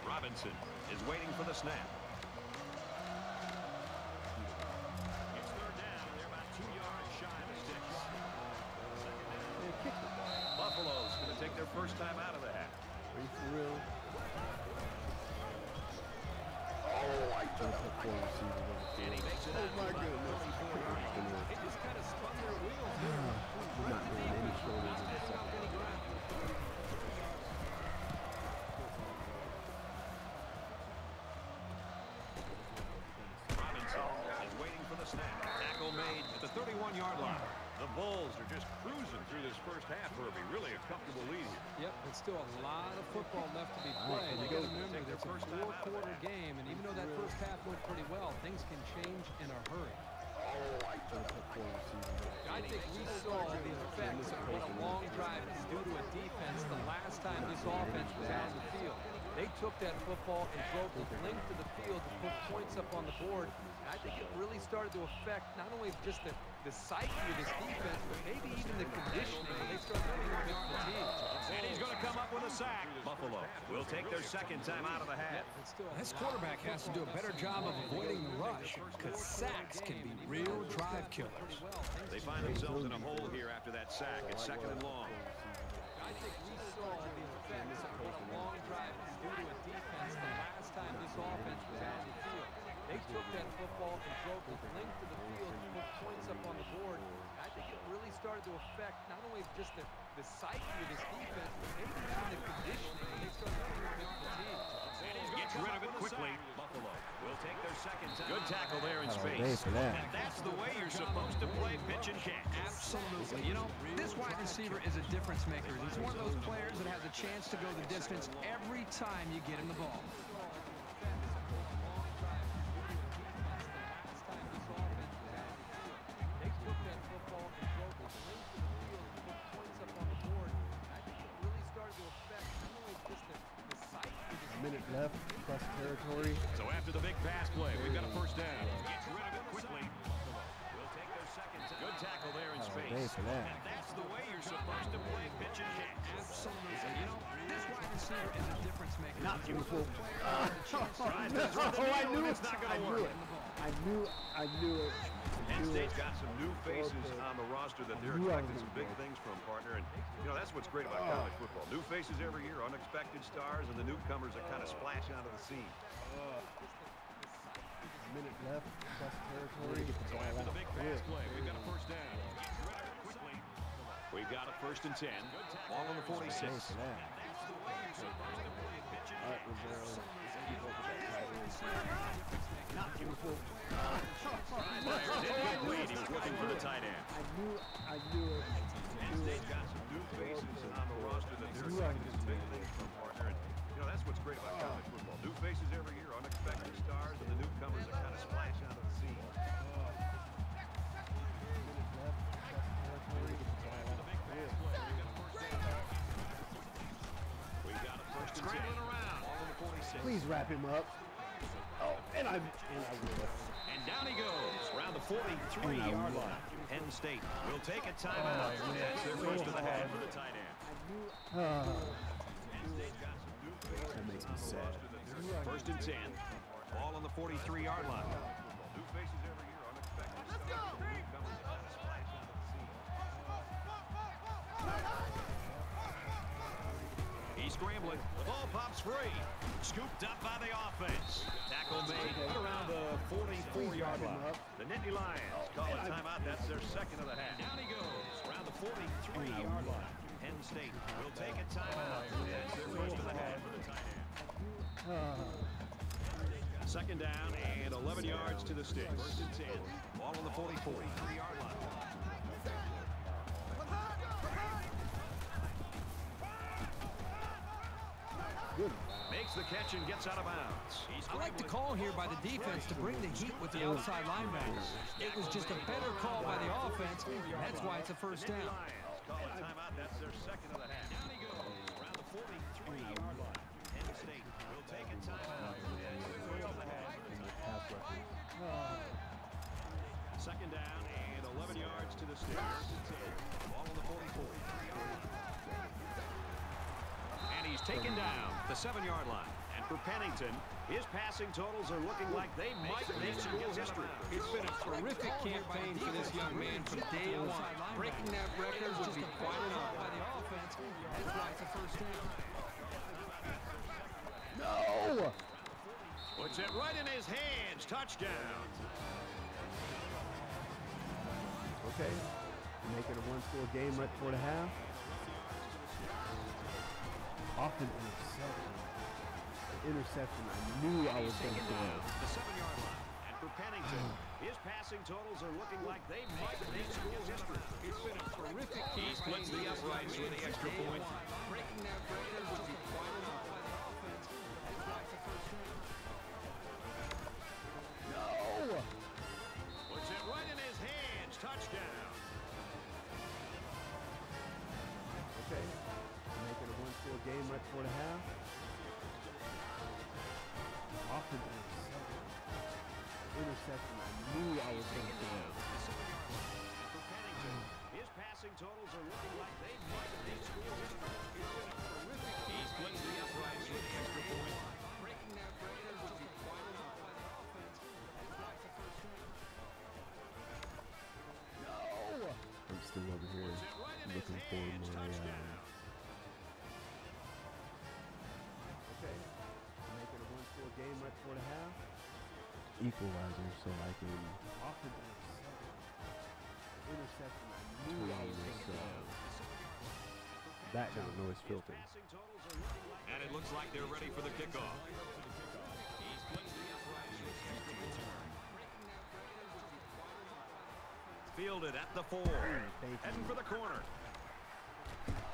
Robinson is waiting for the snap. Buffalo's going to take their first time out of the are you for real? Oh, I Just a four receiver. And he makes it Oh my goodness. This first half, Herbie. Really a comfortable lead here. Yep, but still a lot of football left to be played. You got to remember, Take their it's a first time out of four-quarter game, and even though that first half went pretty well, things can change in a hurry. Just a four receiver. I think we saw the effects of what a long drive can do to a defense the last time this offense was on the field. They took that football and drove the length of the field to put points up on the board. And I think it really started to affect not only just the, the psyche of this defense, but maybe even the conditioning when they started getting a bit fatigued. And he's going to come up with a sack. Buffalo will take their second time out of the half. This quarterback has to do a better job of avoiding the rush because sacks can be real drive killers. They find themselves in a hole here after that sack. It's second and long. I think we saw the effects of what a long drive can do to a defense the last time this offense was on the field. They took that football and drove the length of the field to put points up on the board. And I think it really started to affect not only just the, the psyche of this defense, but maybe even the conditioning when they started getting a bit fatigued. Gets rid of it quickly. Buffalo will take their second time. Good tackle there in space. thanks for that. And that's the way you're supposed to play pitch and catch. Absolutely. You know, this wide receiver is a difference maker. He's one of those players that has a chance to go the distance every time you get him the ball. Left, plus territory. So after the big pass play, we've got a first down. Gets rid of it quickly. Will take their second time. Good tackle there in oh, space. thanks for that. And that's the way you're supposed to play pitch and catch. Absolutely. You know, this wide receiver is a difference maker. Not beautiful. Tries to No, throw oh, I knew it. it's not I going to knew work. it. I knew, I knew it. Penn State's got some new faces on the roster that they're expecting some big things from, partner. And, you know, that's what's great about college oh. football. New faces every year, unexpected stars, and the newcomers that kind of splash onto the scene. Oh. Minute left, plus territory. So after the big pass play, we've got a first down. Gets rid of it quickly. We've got a first and 10. Ball on the 46. Thanks for. All right, Rivero, let's keep up with that tight end. Not beautiful. He was looking for the tight end. I knew, I knew it. Knew. State's got some new faces on the roster that they're I expecting big from, partner. And, you know, that's what's great about college football. New faces every year, unexpected stars, and the newcomers that kind of splash scene. Territory. Get the out quick. We've got a first and 10. Around. The 46. Please wrap him up. Oh, and I, and I will. And down he goes around the 43-yard line. Penn State will take a timeout. That's their first of the half for the tight end. Ah, Penn State's got some new faces that makes me sad. roster that they're First and 10. Ball on the 43-yard line. New faces every year, unexpected Let's go! Newcomers that kind of splash onto the scene. He's scrambling. The ball pops free. Scooped up by the offense. Tackle made right around the 44-yard line. The Nittany Lions call a timeout. That's their second of the half. Down he goes around the 43-yard line. Penn State will take a timeout. That's their first of the half for the tight end. Second down and 11 yards to the sticks. First and 10. Ball on the 44-yard line. Good. Makes the catch and gets out of bounds. He's I like the call here by the defense to bring the heat with the outside linebackers. It was just a better call by the offense, and that's why it's a first down. Call a timeout. That's their second of the half. Seven-yard line. And for Pennington. His passing totals are looking like they might make school history. It's been a terrific campaign for this young man from day one. Breaking that record would be quite an honor. By the offense, that's why it's a first down. No! Puts it right in his hands. Touchdown. Okay. Make it a one-score game right before the half. Often interception. The interception I knew I was going to throw. The seven-yard line. And for Pennington, his passing totals are looking like they might make school history. It's been a terrific He splits the uprights with the extra point. Breaking that record would be quite an honor. By the offense, that's why it's first down. No! Puts it right in his hands. Touchdown. One-score game right half. Often interception. I knew I was going to throw. For Pennington, his passing totals are looking like they might make school history. He splits the uprights with extra point. Equalizer, so I can. Going to throw. Background noise filter. And it looks like they're ready for the kickoff. Fielded at the four. Heading for the corner.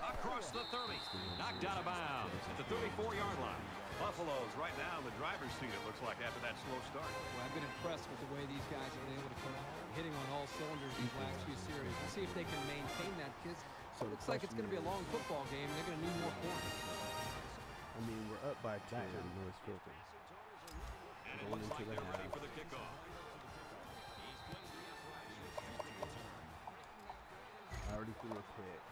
Across the 30. Knocked out of bounds at the 34-yard line. Buffalo's right now in the driver's seat, it looks like, after that slow start. Well, I've been impressed with the way these guys have been able to come out hitting on all cylinders these last few series. Let's see if they can maintain that because So it looks like it's going to be a long football game. They're going to need more points. I mean, we're up by two. Background noise filter. And it looks like the they're ready for the kickoff. I already threw a pick.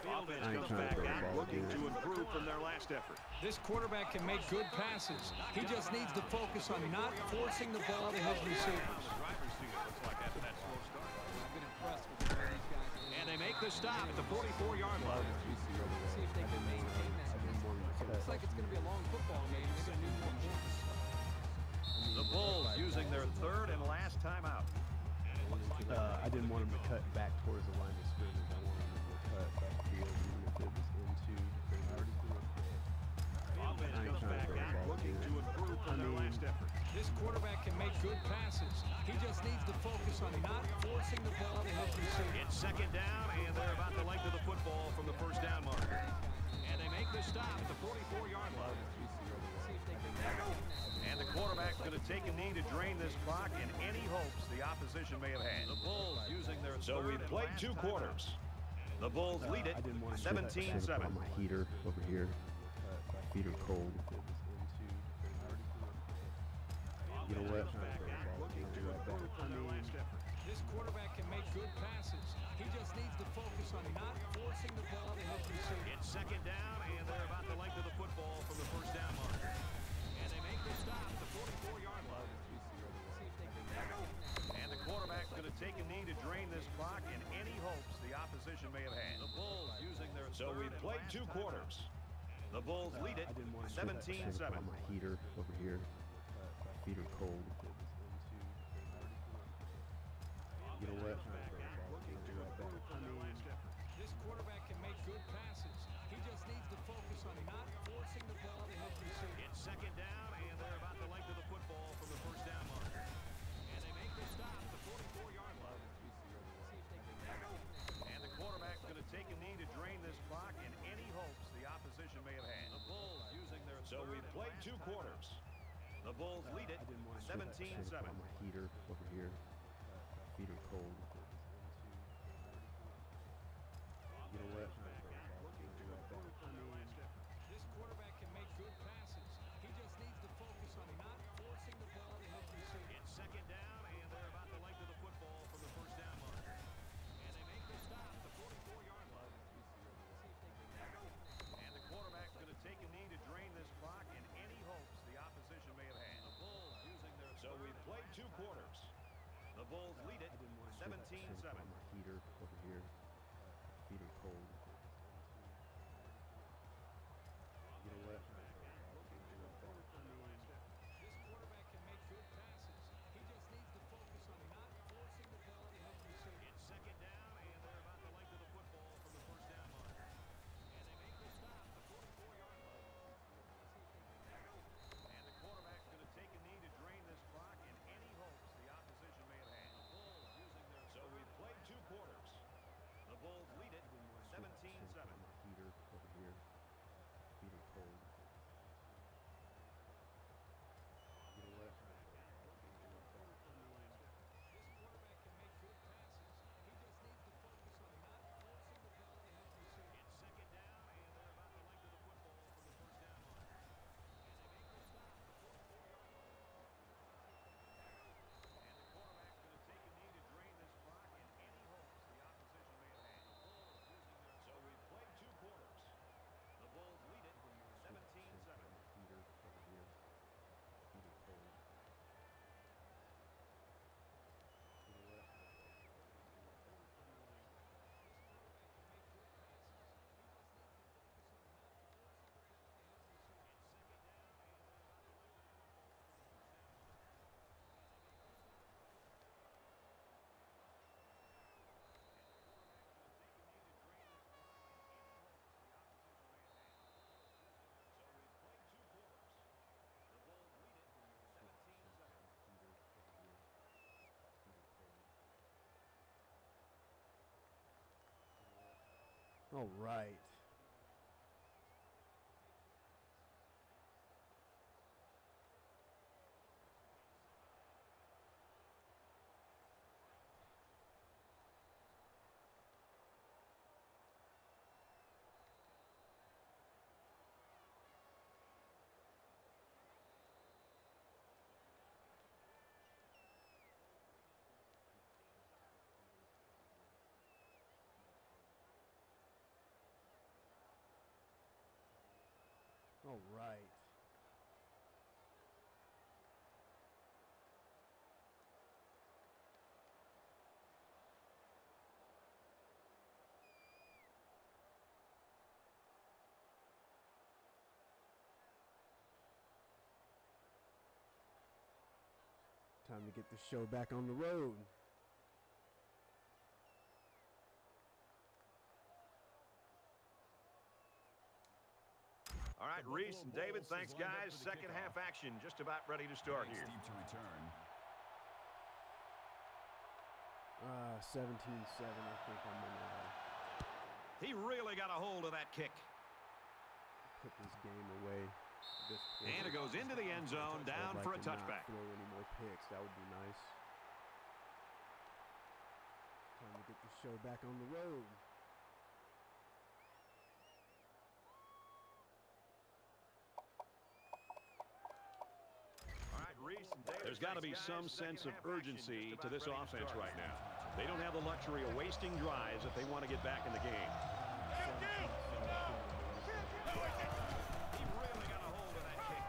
Fielded I comes back out, looking to improve from their last effort. This quarterback can make good passes. He just needs to focus on not forcing the ball to his receivers. Driver's seat, it looks like, after that slow start. I've been impressed with the way these guys have been And they make the stop at the 44-yard line. Let's see if they can maintain that. Looks like it's going to be a long football game. They're going to need more points. The Bulls using their third and last timeout. Uh, I didn't want him to cut back towards the line Fielded I comes back out, looking to improve from their last effort. This quarterback can make good passes. He just needs to focus on not forcing the ball to his receivers. It's second down, and they're about the length of the football from the first down marker. And they make the stop at the 44-yard line. And the quarterback's going to take a knee to drain this clock and any hopes the opposition may have had. The Bulls using their So we played two quarters. The Bulls lead it I didn't want to put 17-7. my heater over here. Heater cold. You know what? The Bulls lead it I didn't want to 17-7. my heater over here. Heater cold. You know what? This quarterback can make good passes. He just needs to focus on not forcing the ball to his receivers. It's second down, So we played two quarters. The Bulls lead it I didn't want to 17-7. my heater over here. Heater cold. Bulls lead it I didn't want to feel that 17-7. temp on my heater over here. Feet are cold. You know what? This quarterback can make good passes. He just needs to focus on not forcing the ball to his receiver. It's second down, and they're about the length of the football from the first down line. And they make the stop, the 44-yard line. And the quarterback's going to take a knee to drain this clock in any hopes the opposition may have had. The Bulls using their... So we've played two quarters. The Bulls lead it Feel that temp 17-7. on my heater over here. Feet are cold. You know what? This quarterback can make good passes. He just needs to focus on not forcing the ball to his receiver. It's second down, and they're about the length of the football from the first down line. And they make the stop, the 44-yard line. And the quarterback's going to take a knee to drain this clock in any hopes the opposition may have had. The Bulls using their... So we've played two quarters. The Bulls lead it Feel that temp 17-7. on my heater over here. Feet are cold. You know what? So we've played two quarters. The Bulls lead it 17-7. Heater over here. Feet are cold. All right. All right. Time to get the show back on the road. Right, Reese and David, thanks, guys. Second half action just about ready to start here. Steve to return. Uh, 17-7, I think I'm gonna He really got a hold of that kick. put this game away. this. And it goes into the end zone, down like for a to touchback. Throw any more picks? That would be nice. Time to get the show back on the road. All right, Reese and David, There's got to be some sense of urgency to this offense right now. They don't have the luxury of wasting drives if they want to get back in the game. He really got a hold of that kick.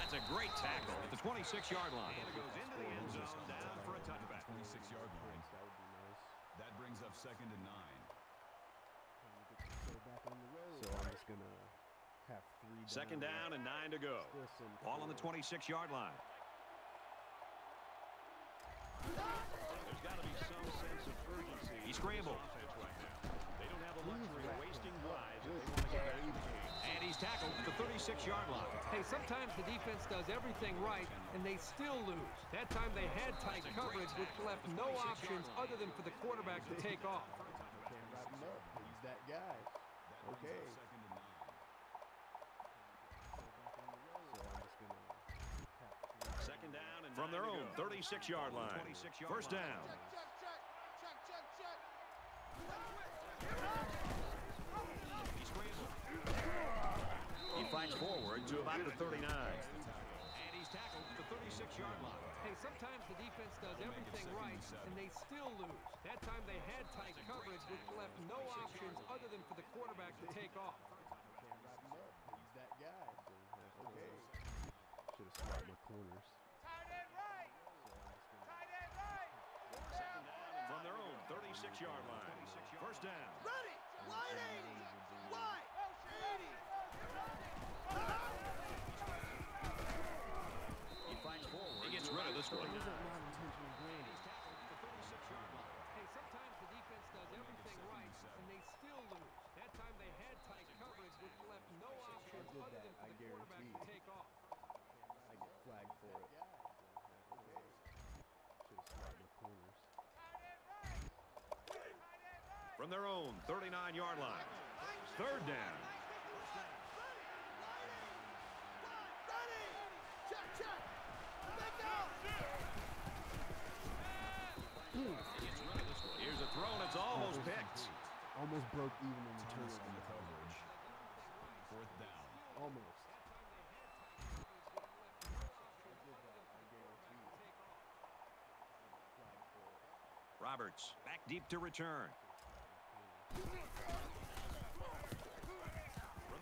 That's a great tackle at the 26-yard line. And it goes into the end zone, down for a touchback. 26-yard line. That would be nice. That brings up second and nine. Time to get the show back on the road. So I'm just gonna have three. Second down and nine to go. Ball on the 26-yard line. There's got to be some sense of urgency. He to scrambled. right. They don't have the luxury of wasting drives if they want to get back in the game. And he's tackled at the 36-yard line. Hey, sometimes the defense does everything right, and they still lose. That time they had tight coverage, which left no options other than for the quarterback to take off. Can't wrap him up. He's that guy. Okay. up second and nine. So I'm just gonna have three. Second down and From their own 36-yard line. 26-yard First down. He scrambled. He fights forward to about the 39. And he's tackled at the 36-yard line. Hey, sometimes the defense does everything right, and they still lose. That time they had tight coverage, which left no options other than for the quarterback to take off. Can't wrap him up. He's that guy. Okay. Should have swapped my corners. So I'm just gonna 26-yard line. First down. Ready! Wide 80! Wide! 80! He fights forward. He gets rid of this one. Those are not intentional grounding. Hey, sometimes the defense does everything right, and they still lose. That time they had tight coverage, which left no option did other that, than for I the quarterback to guarantee. take off. I get flagged for it. Should have slid the corners. From their own 39-yard line. Third down. Ready! Check, check! Let go! Here's a throw, and it's almost picked. Almost broke even in the turnover. Coverage. Fourth down. Almost. Roberts back deep to return. From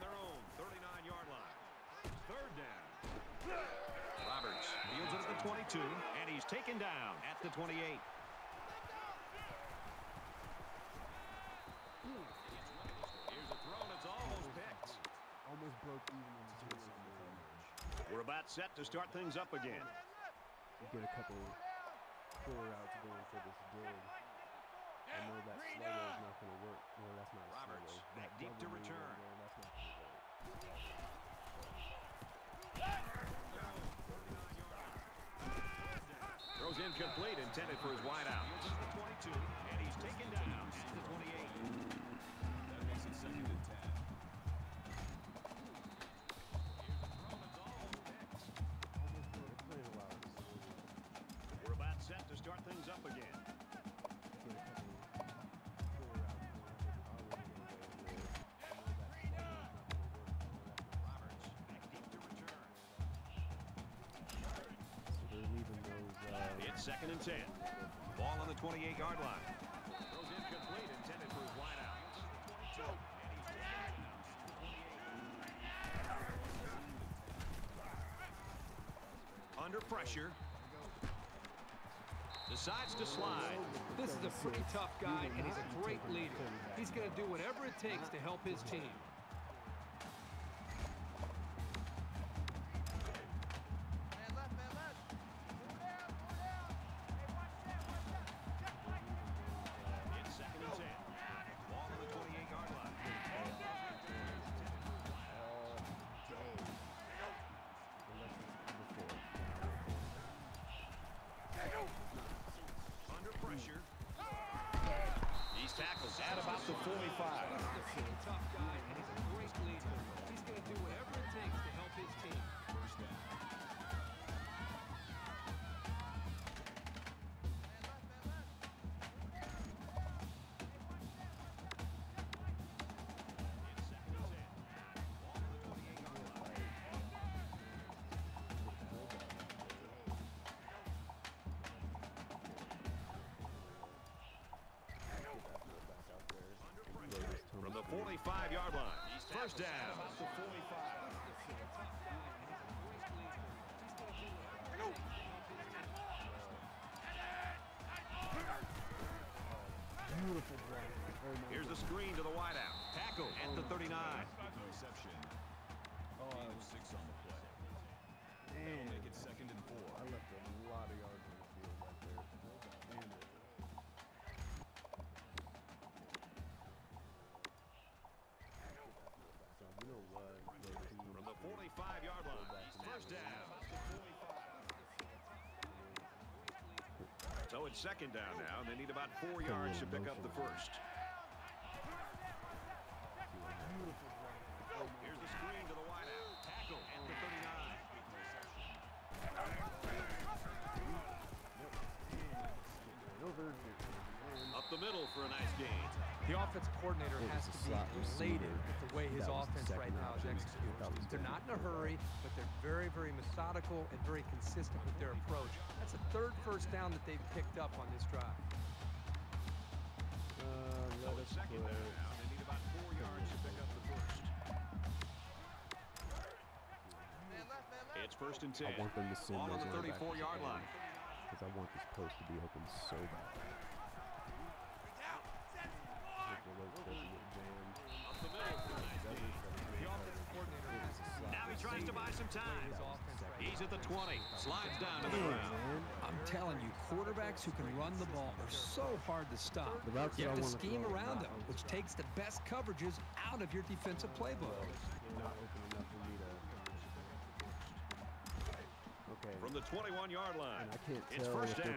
their own 39-yard line. Third down. Roberts fields it at the 22, and he's taken down at the 28. Here's a throw, and it's almost picked. Almost broke even in the turnover. We're about set to start things up again. We get a couple four outs going for this dig. I know that sluggo is not going to work. Well, that's not a Roberts sluggo. back That deep to return. over there, That's not going to work. Throws incomplete, intended for his wideout. Fields the 22, and he's taken down at the 28. Second and 10. Ball on the 28-yard line. Throws incomplete, intended for his the 28. Under pressure. Decides to slide. This is a pretty tough guy, and he's a great leader. He's going to do whatever it takes to help his team. Screen to the wideout. Tackle at the 39. Reception. Gain of six on the play. That'll make it second and four. I left a lot of yards on the field right there. So you know what? From the 45-yard line. First down. So it's second down now, and they need about four yards to pick up the first. They're not in a hurry, but they're very, very methodical and very consistent with their approach. That's a third first down that they've picked up on this drive. Uh, let us. They need about four yards to pick up the first. It's first and ten. I want them to send on the 34-yard line. Because I want this post to be open so bad. Up the middle. Buy some time. He's at the 20. Slides down to the ground. I'm telling you, quarterbacks who can run the ball are so hard to stop. The routes You have to scheme around them, which takes the best coverages out of your defensive playbook. Not open enough for me to. Okay. From the 21-yard line. I can't It's first if down.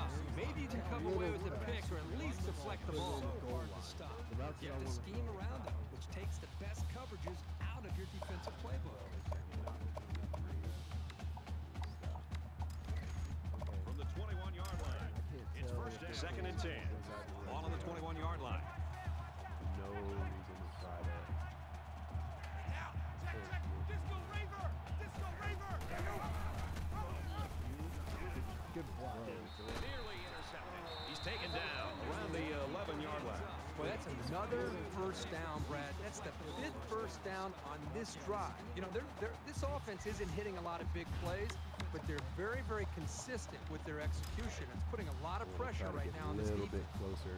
Up. Maybe you can come away with a pick or at least deflect the ball. So hard to stop. The routes You that have to scheme around not them, which takes the best coverages out of your defensive playbook. From the 21-yard line. It's first if down. Second and 10. inside Ball on the 21-yard line. No another first down, Brad. That's the fifth first down on this drive. You know, they're, they're, this offense isn't hitting a lot of big plays, but they're very, very consistent with their execution. It's putting a lot of Wanna pressure try to right get now on a little defense. bit closer.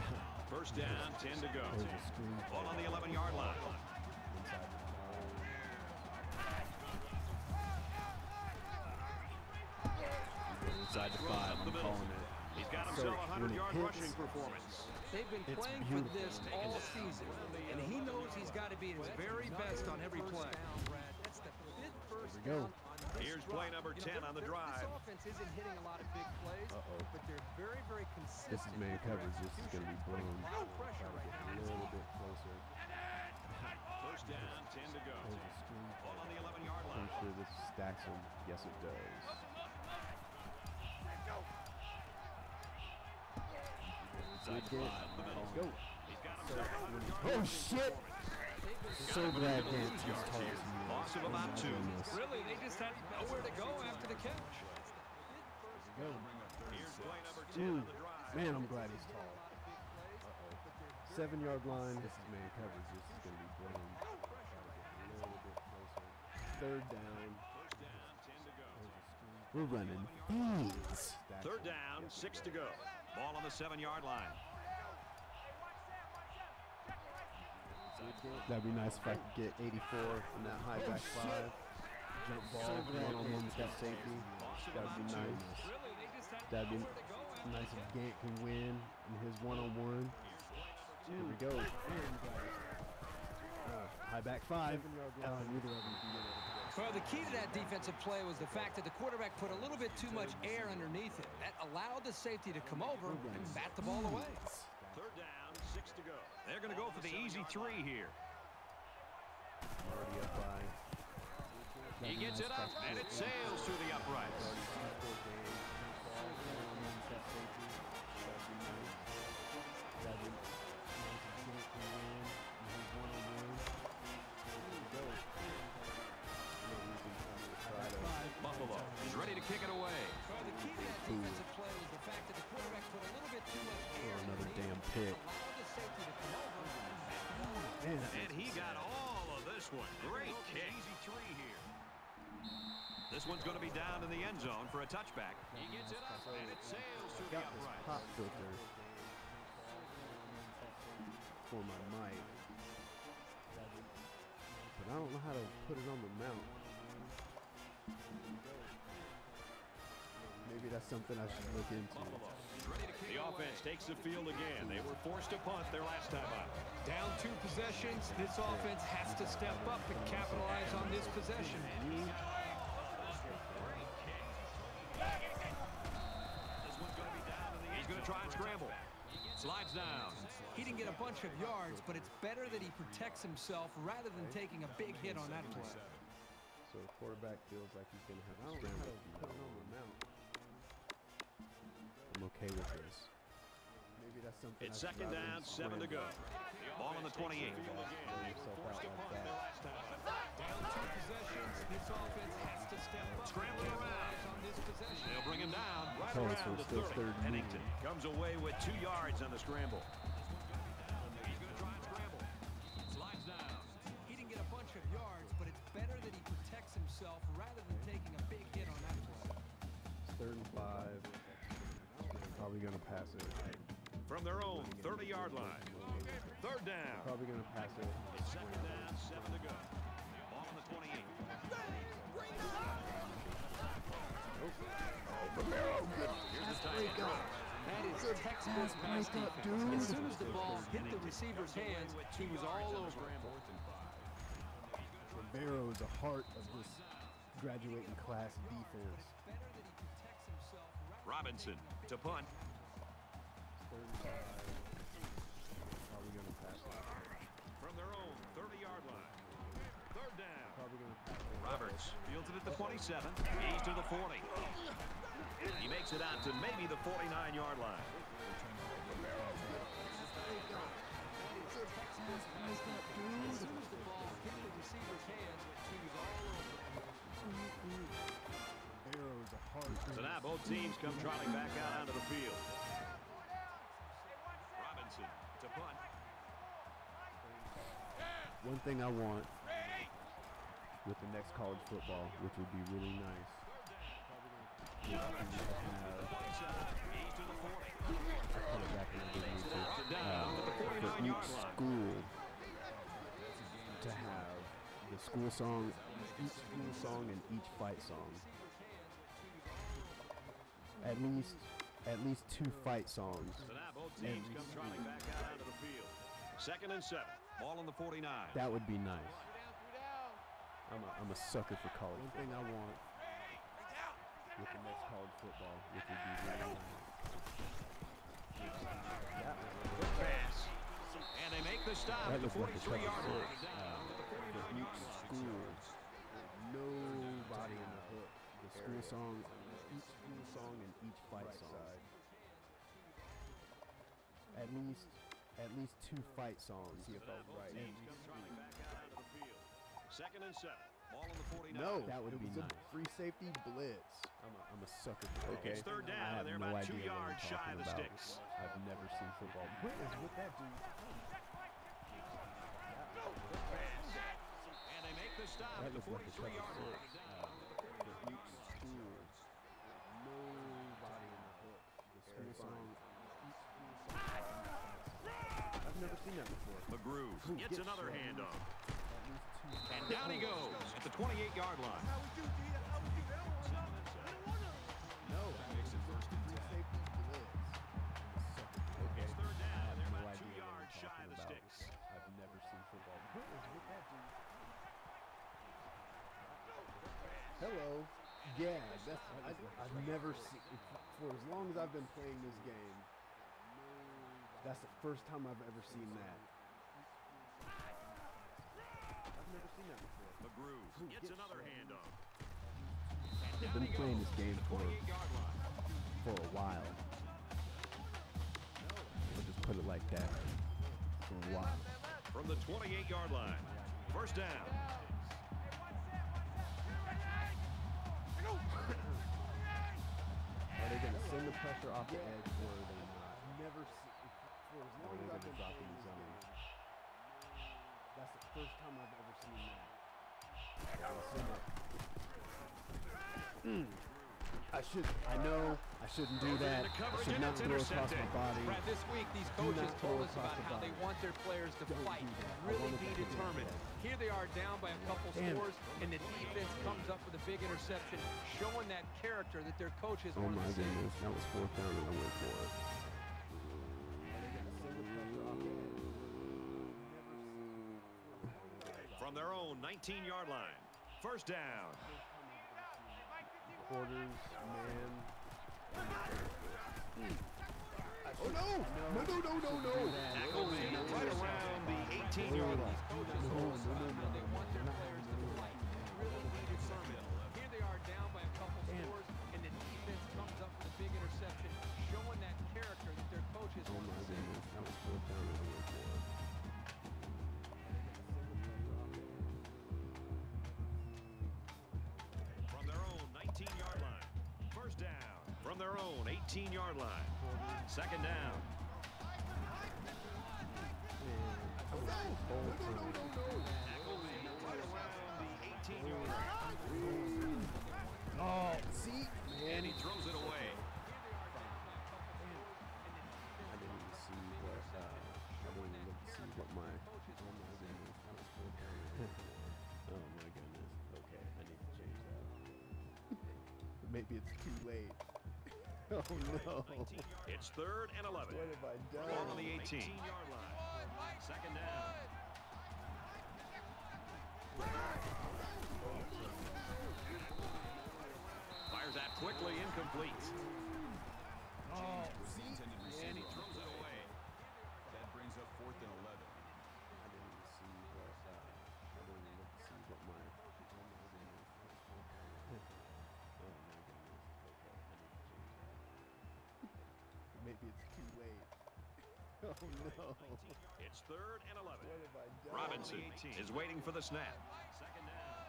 First down, 10 to go. There's a screen Ball on the 11-yard line. inside the five, I'm calling it. He's got himself a when it 100-yard rushing performance. They've been It's playing for this all season, and he knows he's got to be at his very best on every play. That's the fifth first we go. down on this Here's play drive. number You 10 know, on the drive. This offense isn't hitting a lot of big plays, Uh-oh. but they're very, very consistent. This is man with their coverage. This is going to be blown. A lot of pressure right A little bit closer. First down, 10 to go. There's screen Ball on the 11-yard line. I'm sure this stacks him. Yes, it does. Good game. Let's go. He's got himself a 100-yard Oh, shit! So glad Dan's as tall as. Loss of about two. Really, they just had nowhere to go after the catch. Go. Here's play number 10 Ooh, on the drive. man, I'm glad he's tall. Seven yard line. This is man coverage. This is going to be blown. Try to get a little bit closer. Third down. First down, 10 to go. We're running these. Third down, six to go. Ball on the seven-yard line. That'd be nice if I could get 84 from that high back five. Jump ball, one on one with that safety. That'd be nice. Really, they just had That'd be nowhere to go after nice if Gant can win in his one on one. Here we go. Uh, high back five. Uh, neither of them can get it. Well, the key to that defensive play was the fact that the quarterback put a little bit too much air underneath it. That allowed the safety to come over and bat the ball away. Third down, six to go. They're going to go for the easy three here. Already up by. He gets it up, and it sails through the uprights. Kick it away. Well, the key to that defensive play was the fact that the quarterback put a little bit too much air Oh, another damn pick. Allowed the safety to come over and bat the ball away. Man, And he got all of this one. Great kick. Easy three here. This one's going to be down in the end zone for a touchback. He gets it up, and it sails through the got this pop filter for my mic, but I don't know how to put it on the mount. Maybe that's something I should look into. The offense takes the field again. They were forced to punt their last time out. Down two possessions, this offense has to step up and capitalize on this possession. He's going to try and scramble. Slides down. He didn't get a bunch of yards, but it's better that he protects himself rather than taking a big hit on that play. So the quarterback feels like he's gonna have to scramble. I'm okay with this. Maybe that's something. It's second down, seven to go. Ball on the 28. Scrambling around. They'll bring him down right oh, around so the 30. Third Pennington comes away with two yards on the scramble. Better that he protects himself rather than taking a big hit on that third and five. Probably gonna pass it. From their own 30-yard line. Third down. Probably gonna pass it. It's second down, seven to go. Ball on the 28. Here's the tight end. That is textbook pass defense. As soon as the ball hit the receiver's hands, he was all over him. Rivero is the heart of this graduating class defense. Robinson to punt. Third and five. Probably gonna pass. From their own 30-yard line. Third down. Probably gonna pass. Roberts fields it at the 27. He's to the 40. He makes it out to maybe the 49-yard line. So now both teams come trotting back out onto the field. Robinson to punt. One thing I want with the next college football, which would be really nice, is to have He's to the 40. put it back in the big league Brought too. down at the for each school to have the school song, each school song, and each fight song. At least, at least two fight songs. So now both teams come trotting back out onto the field. Second and seven. Ball on the 49. That would be nice. I'm a, I'm a sucker for college. One thing I want with the next college football, which would be really nice. Pass. And they make the stop That at the looks like a 43-yard line. six. Uh, for each school, nobody in the hook. The school song, each school song, and each fight song. At least, at least two fight songs. See if I was right. Teams come trotting back out onto the field. Second and seven. Ball on the 49. No, that would it be was nice. a free safety blitz. I'm a, I'm a sucker for football. It's third down, I have and they're no about two idea what I'm yards shy of the about. sticks. I've never seen football. What is with that dude? And they make the stop at the looks like a cover 43-yard line. Uh, for each school, nobody in the hook. The school song, each school song. I've never seen that before. McGrew gets gets another handoff. At least two. And down he goes at the 28-yard line. No, it's a free safety blitz. It's third down, they're no about two idea what I'm yards shy of the about. sticks. I've never seen football. What is with that dude? Hello. Yeah, that's I, I've never seen for as long as I've been playing this game. That's the first time I've ever seen that. I've never seen that before. McGrew gets another handoff. I've been playing this game for for a while. I'll just put it like that. For a while. From the 28-yard line. First down. Are they gonna send the pressure off the edge or are they not? Never seen for as long as I've been drop in the this zone? game. That's the first time I've ever seen that. Hmm. I should. I know. I shouldn't do that. I should not throw across my body. Brad, this week these Do coaches not told us about how they want their players to Don't fight, do really be determined. Here they are down by a couple Damn scores, and the defense comes up with a big interception, showing that character that their coaches Oh want my to see. goodness, that was fourth down and I went for it. From their own 19-yard line. First down. Quarters, man. Oh no! No! No! No! No! No! Tackle made right around the 18-yard line. 18-yard line. Second down. Oh, see, Oh no. It's third and 11. What have I Ball done? on the 18-yard line. Second down. Fires that quickly, incomplete. Oh, It's third and 11. What have I done? Robinson is waiting for the snap. Second down.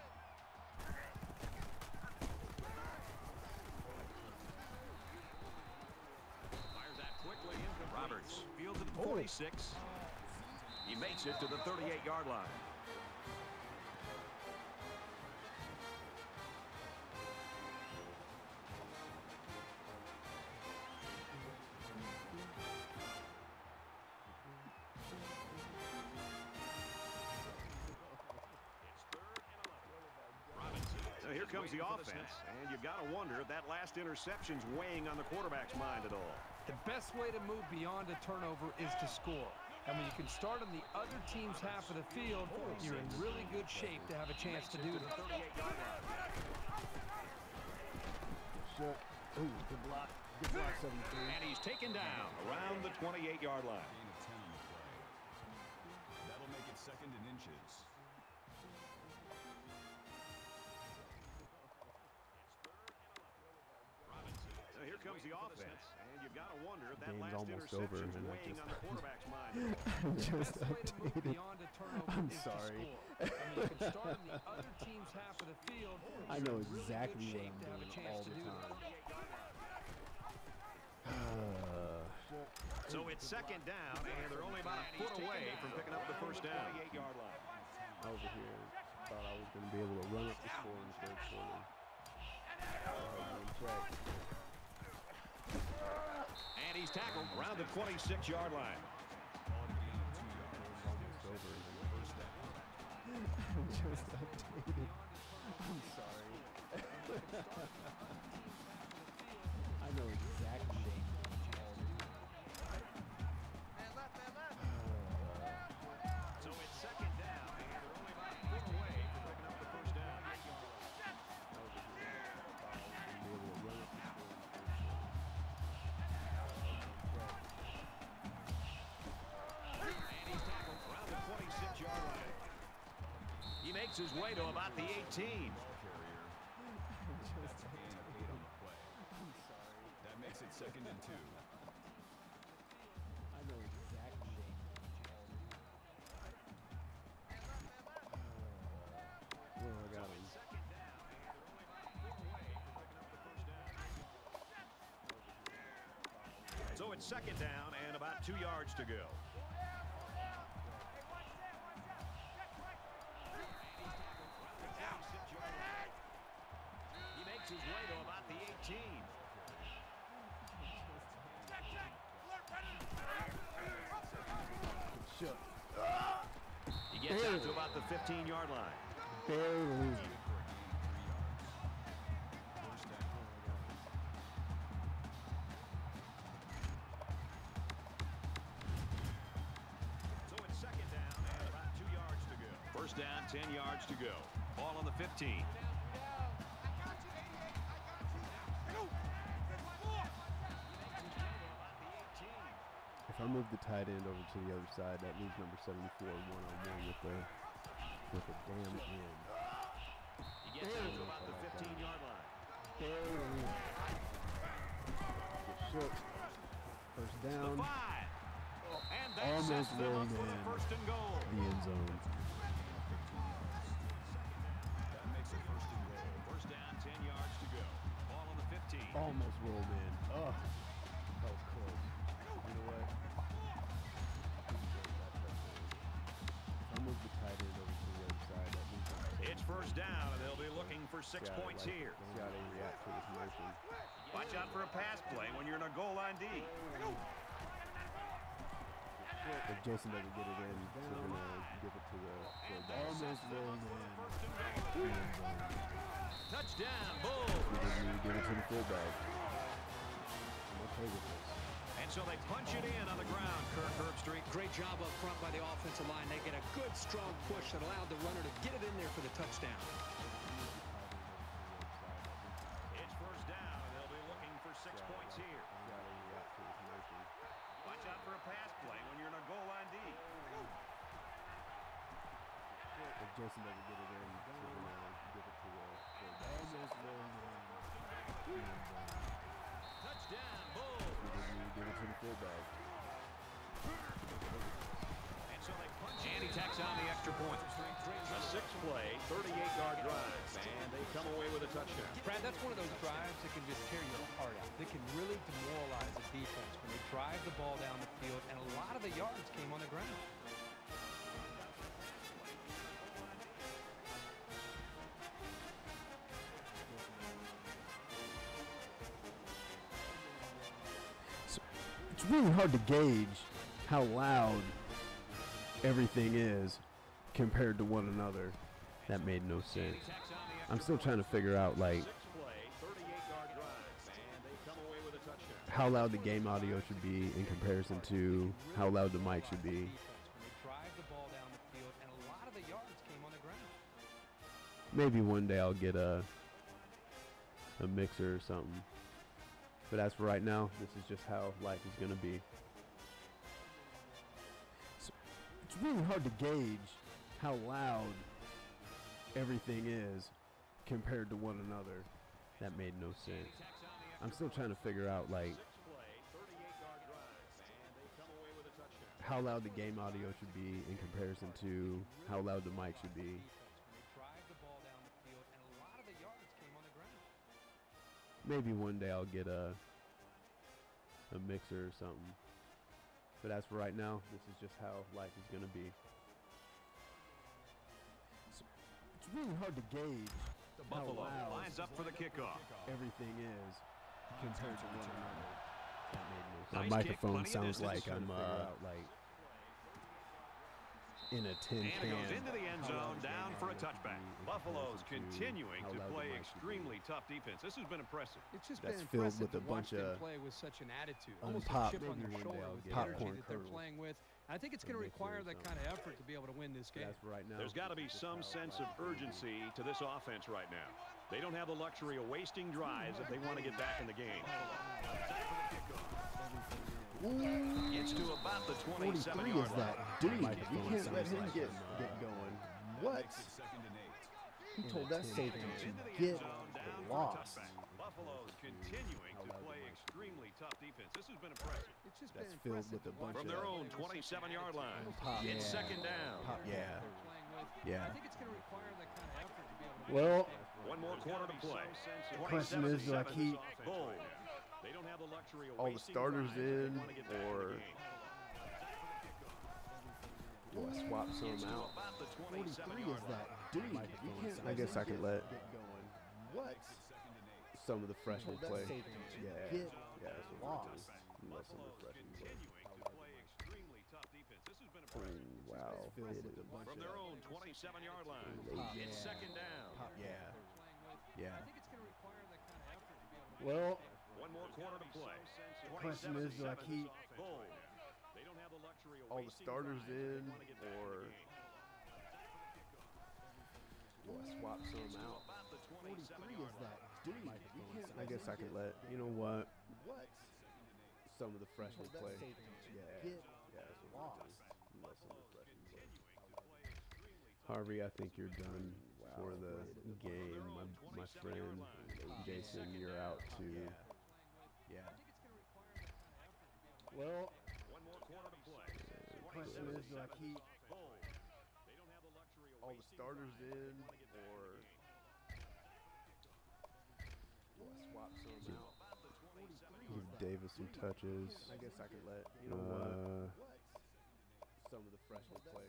Fires that quickly incomplete. Roberts fields it at the 46. He makes it to the 38-yard line. Comes the offense, and you've got to wonder if that last interception's weighing on the quarterback's mind at all. The best way to move beyond a turnover is to score. And when you can start on the other team's half of the field, you're in really good shape to have a chance to do that. Shut. Ooh, good block. Good block, 73. And he's taken down around the 28-yard line. Gain of 10 on the play. That'll make it second in inches. Comes the offense, and you've got to wonder if that Game's last almost over, interception's and I weighing just- on the quarterback's mind at all. The Just best way to move updated. beyond a turnover I'm sorry. to score. And when you can start on the other team's half of the field, I know in really good exactly what shape I'm to have a doing all the time. So it's second down, and they're only about a foot away from picking up the first down. 28-yard line. over here. Thought I was going to be able to run up the score oh, in the third quarter. In check. And he's tackled around the 26-yard line. Down. Just updated. I'm sorry. I know exactly. His way to about the 18. That's a eight on the play. That makes it second and two. I know exactly. Well, I got him. So it's second down and about two yards to go. 15-yard line. Barely. So it's second down and about two yards to go. First down, 10 yards to go. Ball on the 15. If I move the tight end over to the other side, that leaves number 74 one on one with the with the damn end. He gets out to about the 15-yard line. Barely. Get shook. First The down. five. And that Almost sets rolled for the in. first and goal. The end zone. That makes it first and goal. First down, 10 yards to go. Ball on the 15. Almost rolled in. Oh, for six Gotta, points like, here. Gotta react to this motion. Watch out for a pass play when you're in a goal line D. If Jason doesn't get it in, they're gonna give it to the fullback. Almost rolled in. Touchdown, Bulls. We didn't even give it to the fullback. I'm okay with this. And so they punch it in on the ground, Kirk Herbstreit. Great job up front by the offensive line. They get a good, strong push that allowed the runner to get it in there for the touchdown. It's really hard to gauge how loud everything is compared to one another. That made no sense. I'm still trying to figure out like Six-play, 38-yard drive, and they come away with a touchdown. how loud the game audio should be in comparison to how loud the mic should be. Maybe one day I'll get a a mixer or something. But as for right now, this is just how life is gonna be. So it's really hard to gauge how loud everything is compared to one another. That made no sense. I'm still trying to figure out like Six-play, 38-yard drive, and they come away with a touchdown. how loud the game audio should be in comparison to how loud the mic should be. Maybe one day I'll get a a mixer or something. But as for right now, this is just how life is gonna be. So it's really hard to gauge The how Buffalo loud lines up for the kickoff. everything is compared to one another. That made no sense. My microphone sounds like I'm uh, like in a tin And can. it goes into the end zone, down for a audio touchback. Buffalo's continuing to play mic be. extremely tough defense. This has been impressive. It's just That's been filled impressive with a bunch of play with such an attitude, almost top. a chip on Maybe their shoulder with the get energy that they're playing with. And I think it's going to require that kind of effort to be able to win this game. That's right now. There's got to be some sense of urgency to this offense right now. They don't have the luxury of wasting drives if they want to get back in the game. Gets to about the 43 is that dude. You can't let him get, get going. What? Makes it second and eight. He told that safety to get zone, down for a lost. Buffalo's continuing to play extremely tough defense. This has been impressive. It's just That's been filled with a to watch bunch From them their own play with such an 27-yard line. attitude. Pop. It's second down. Pop. Yeah. They're playing with. Yeah. I think it's going to require that kind of effort to be able to Well, One more quarter to play. The question is, do I 27-7 the luxury of all the starters drives if they in, wanna get back in the or do I swap some Gets out? about the 43 is that dude. You can't I guess I can let. What? Second and eight. some of the freshmen told that play. Yeah, get yeah, that's what we'll do. Let some of the freshmen play. continuing to play extremely tough defense. This has been Oh, impressive. wow. filled Hit with it. a bunch From their own 27-yard line. Pop. It's second down. Pop. Yeah, they're playing with. yeah. I think it's going to require that kind of effort to be able to. Well, One more quarter to play. The question is, do I keep They don't have the luxury of all the starters drives if they in, wanna get back in the or do I swap some out? 43 is that dude. I guess I could let you know what What? some of the freshmen told play. Yeah, get yeah, that's what we'll do. lost. Let some of the freshmen play. Harvey, I think you're done for the game. My, my friend Jason, you're out too. Yeah. Well, One more quarter to play. The question is, do I keep Bulls. They don't have the luxury of all the starters drives if they in, wanna get back in or do I swap some out? About the 27 Give Davis some touches. I guess I could let You know uh, what? some of the freshmen play.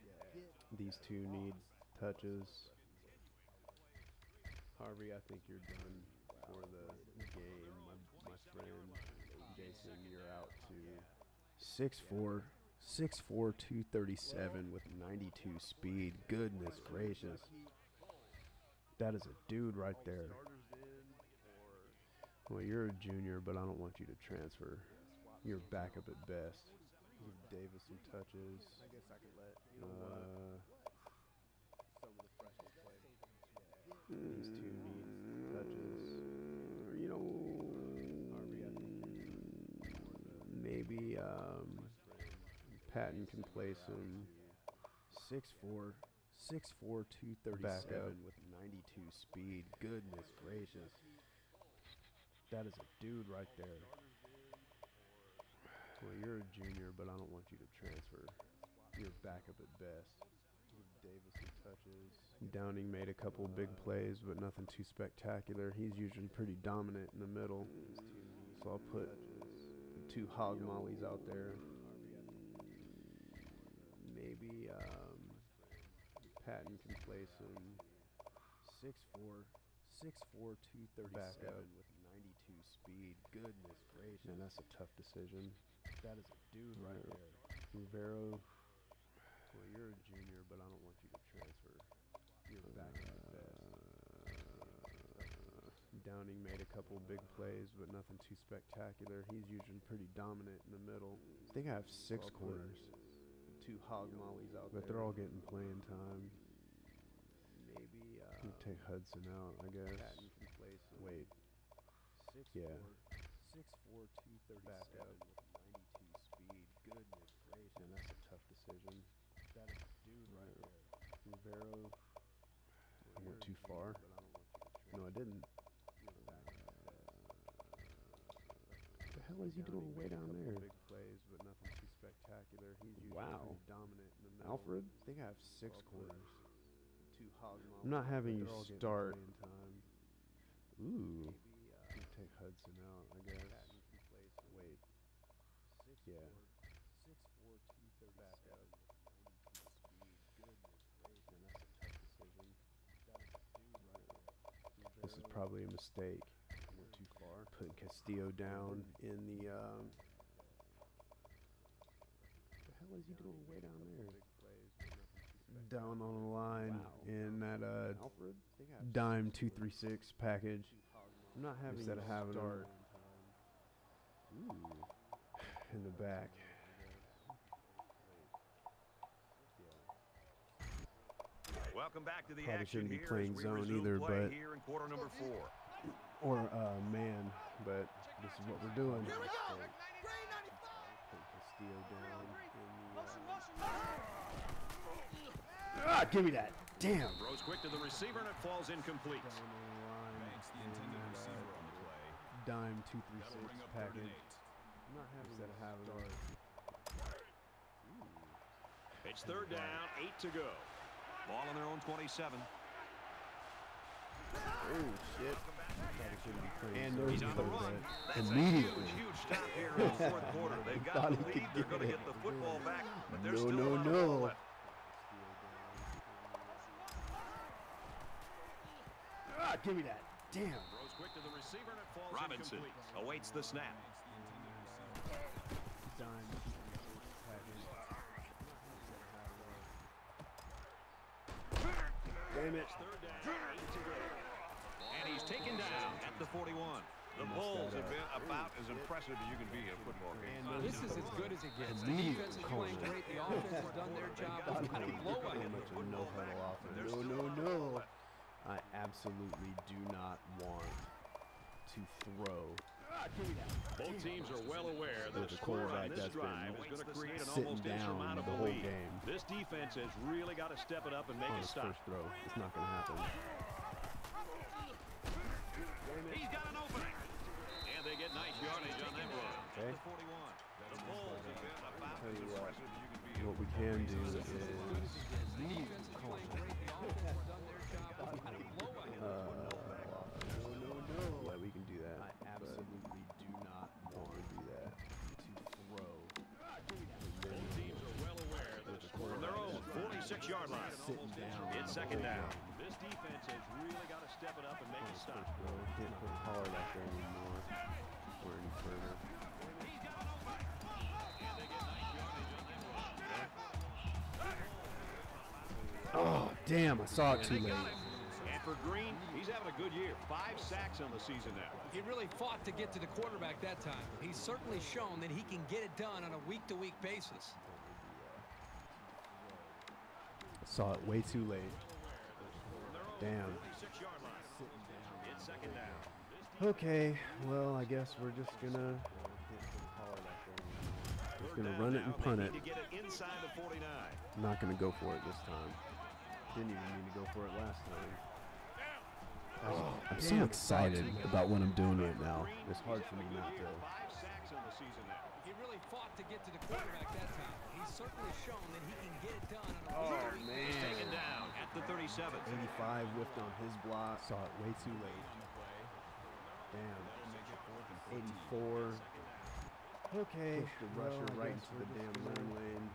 Yeah. These two need touches. Harvey, I think you're done for the game. My, my friend Jason, you're out too. 6'4", 6'4", 237 with 92 speed. Goodness gracious. That is a dude right there. Well, you're a junior, but I don't want you to transfer. You're backup at best. Give Davis some touches. I guess I could let you know Uh, some of the freshmen play. these two need touches. You know, maybe um, Patton can play some 6'4", 6'4", 237 with 92 speed. Goodness gracious. That is a dude right there. Well, you're a junior, but I don't want you to transfer. You're backup at best. Davis touches. Downing made a couple big plays, but nothing too spectacular. He's usually pretty dominant in the middle. So I'll put two hog mollies out there. Maybe um, Patton can play some 6'4", 6'4", 237 with 92 speed. Goodness gracious. Man, that's a tough decision. That is a dude right there. Rivero, well, you're a junior, but I don't want you to transfer. You're back at best. Downing made a couple big plays, but nothing too spectacular. He's usually pretty dominant in the middle. I think I have six corners. Two hog mollies out there. But they're all getting playing time. Maybe uh, you take Hudson out, I guess. Can play some. Wait. Six yeah. Six four two thirty back up with ninety two speed. Goodness gracious. Man, that's a tough decision. That is dude right there. Rivero. I went too far. No, I didn't. What the hell is he doing way down there? Big plays, but nothing too spectacular. He's usually Wow. dominant in the middle. Alfred? I think I have six corners. Two hog I'm not having you start. Time. Ooh. You take Hudson out, I guess. Wait. Yeah. Six four two thirty back up. Man, that's a tough decision. This is probably a mistake. Putting Castillo down in the. Um, what the hell is he doing way down there? Down on the line in that uh, dime two three six package. I'm not having instead of having start. Ooh, in the back. Welcome back to the Probably action shouldn't be playing we zone either, but- here in quarter number four. Or uh, man, but this is what we're doing. Here we go. So, Green 95. put Castillo down the. Uh, ah, give me that! Damn. Throws quick to the receiver and it falls incomplete. Down on the line Banks the intended receiver uh, on the play. dime two three That'll six bring up third package. I'm not having instead of having start. It's third down, eight to go. Ball on their own 27. Oh shit! Probably shouldn't be playing And there's He's on the run. but That's immediately. a huge, huge stop here in the fourth quarter. They've got the lead. They're going to get the football back, but there's No, still no, a lot no. ball left. Ah, give me that! Damn. Throws quick to the receiver and it falls Robinson incomplete. awaits the snap. Banks the intended receiver. Dime two three six package. Damn it! Third down, eight to go. And he's taken down at the 41. The Bulls have been about as impressive as you can be in a football game. Uh, this is as good as it gets. The defense is playing great. The offense has done their job. It's kind of blowout. Pretty much a no huddle offense. No, no, no. I absolutely do not want to throw ah, Both teams are well aware that the a a score quarterback this that's been is going to create an sitting almost down insurmountable the whole lead. game. This defense has really got to step it up and make on a his stop. first throw. It's not going to happen. He's got an opening. And they get nice yardage on that run. Okay. The 41. Bulls have been about Tell as you what. impressive as you can be What we can do is The defense is playing great. The offense has done their job. It's kind of blowout. uh, no, no, no. Yeah, we can do that. I absolutely do not want to do that. To throw. Both teams are well aware that a score their own 46-yard line. It's second down. This defense has really got to step it up and make oh, a stop. Bro, can't put Pollard out there anymore. Or any further. And they get nice yardage on that run. Oh, damn, I saw it too late. And for Green, he's having a good year. Five sacks on the season now. He really fought to get to the quarterback that time. He's certainly shown that he can get it done on a week-to-week basis. Saw it way too late. Damn. 36-yard line. It's second down. Okay, well, I guess we're just gonna just gonna run it and punt it. To get it inside the 49. I'm not gonna go for it this time. Didn't even mean to go for it last time. Oh, I'm so excited about what I'm doing right now. It's hard for me not to. Really fought to get to the quarterback that time. He's certainly shown that he can get it done on a Oh He's taken man. down at the 37. 85 whiffed on his block. Saw it way too late. Damn. 84. Okay. Pushed the rusher right into the damn run lane.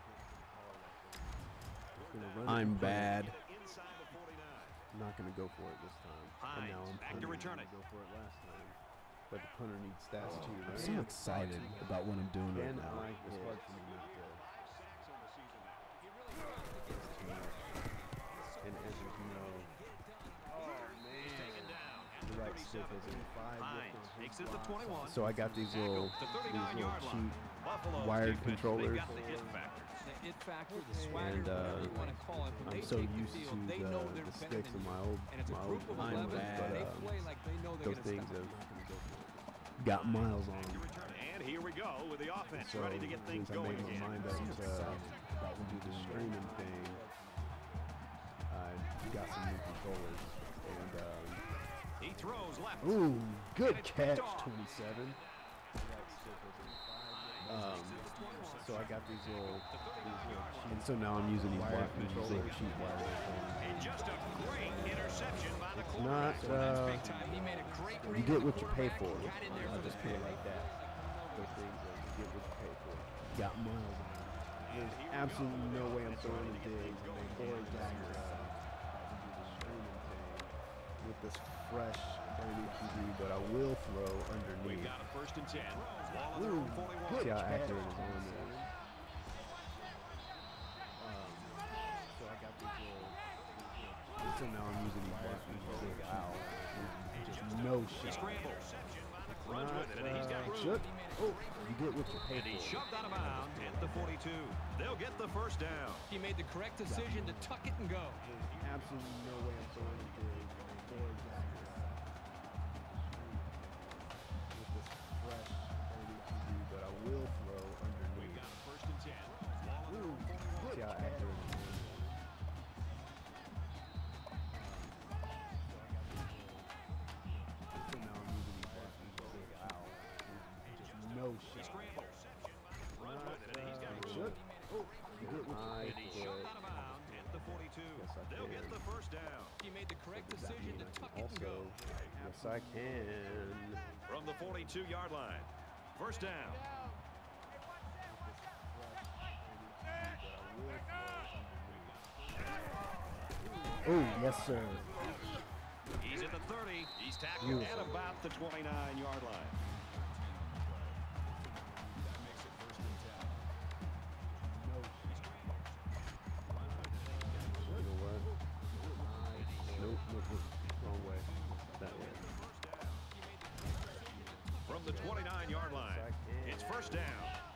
I'm bad. Inside the 49. I'm not gonna go for it this time. and now I'm back to return it. Go for it last time. But the punter needs stats too, right? I'm so excited about what I'm doing right now. I It's hard for me not to. Sacks on the season now. And as you know, He's taken down the the right stick 37. is 85 whiffed Hines on his takes it to 21. So I got these little, The these little cheap wired controllers. The it factor. The it factor, the swagger, And, uh, whatever you want to call it. When I'm so used field, to they the, know the better sticks than in you. my old, And it's a my old of 11, line, but but um, play like they know they're those things stop. have got miles on them. And here we go with the offense So ready to get things since I going made my mind up to about to do the streaming thing, I got some new controllers. And um, He throws left. ooh, good catch, picked off. 27. Um, so I got these little, these little cheap, and so now I'm using these wire controllers, cheap wire. And just a great interception by the Not, uh, big time. He made a great you get what you pay for. quarterback and Got in there I'll just put it like that. Those things are you get what you pay for. Got miles on them. There's absolutely no way I'm throwing a dig dagger uh, the streaming with this fresh brand new TV, but I will throw underneath. Underneath. got a first and 10. Ball on their Ooh, own 41. see how accurate it is on there. Um, so I got these little, these so now I'm using these black big owl. Just no shot. Runs with it, and he's got uh, room. should- Oh, you get what you pay And he shoved out of bounds at the 42. They'll get the first down. He made the correct decision to tuck it and go. There's absolutely no way I'm throwing a dig will throw underneath. Got a first and 10. Ball on their own 41. See how accurate it is. So now I'm using these black big owl. Just no shot. Scrambles. Runs with it, and he's got room. Should. Oh, you get And he pay shoved for. out of bounds at the 42. Yes, I They'll can. get the first down. He made the correct Does decision to tuck it and go. also? Yes, I can. From the 42-yard line. First down. Oh, yes, sir. He's at the 30. He's tackled Beautiful. at about the 29-yard line. You know what? Nope, nope, nope. Wrong way. That way. From the 29-yard line. It's first down.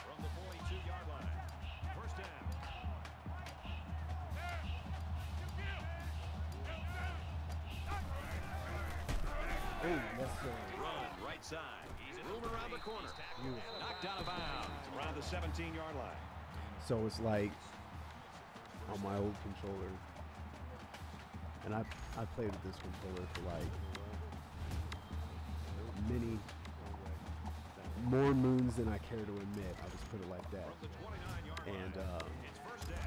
From the 42-yard line. First down. Oh, yes, sir. Run right side. He's room around the corner. Knocked out of bounds around the 17-yard line. So it's like on my old controller, and I I played with this controller for like many more moons than I care to admit. I'll just put it like that. From the 29-yard And um, It's first down.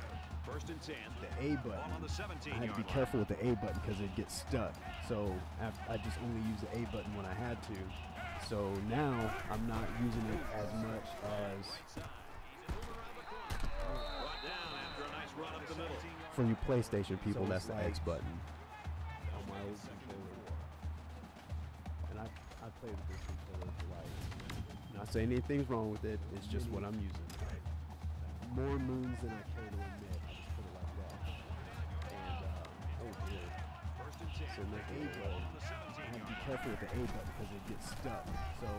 First and 10. the A button, on the 17 I had to be careful with the A button because it gets stuck. So I, I just only use the A button when I had to. So now I'm not using it as much as Brought down after a nice run up the middle. for you PlayStation people. So that's the X button on my old controller. And I I played with this controller for like not saying anything's wrong with it. It's just what I'm using. More moons than I care to admit. I just put it like that. And um, oh dear. And So my A button, I have to be careful with the A button because it gets stuck. So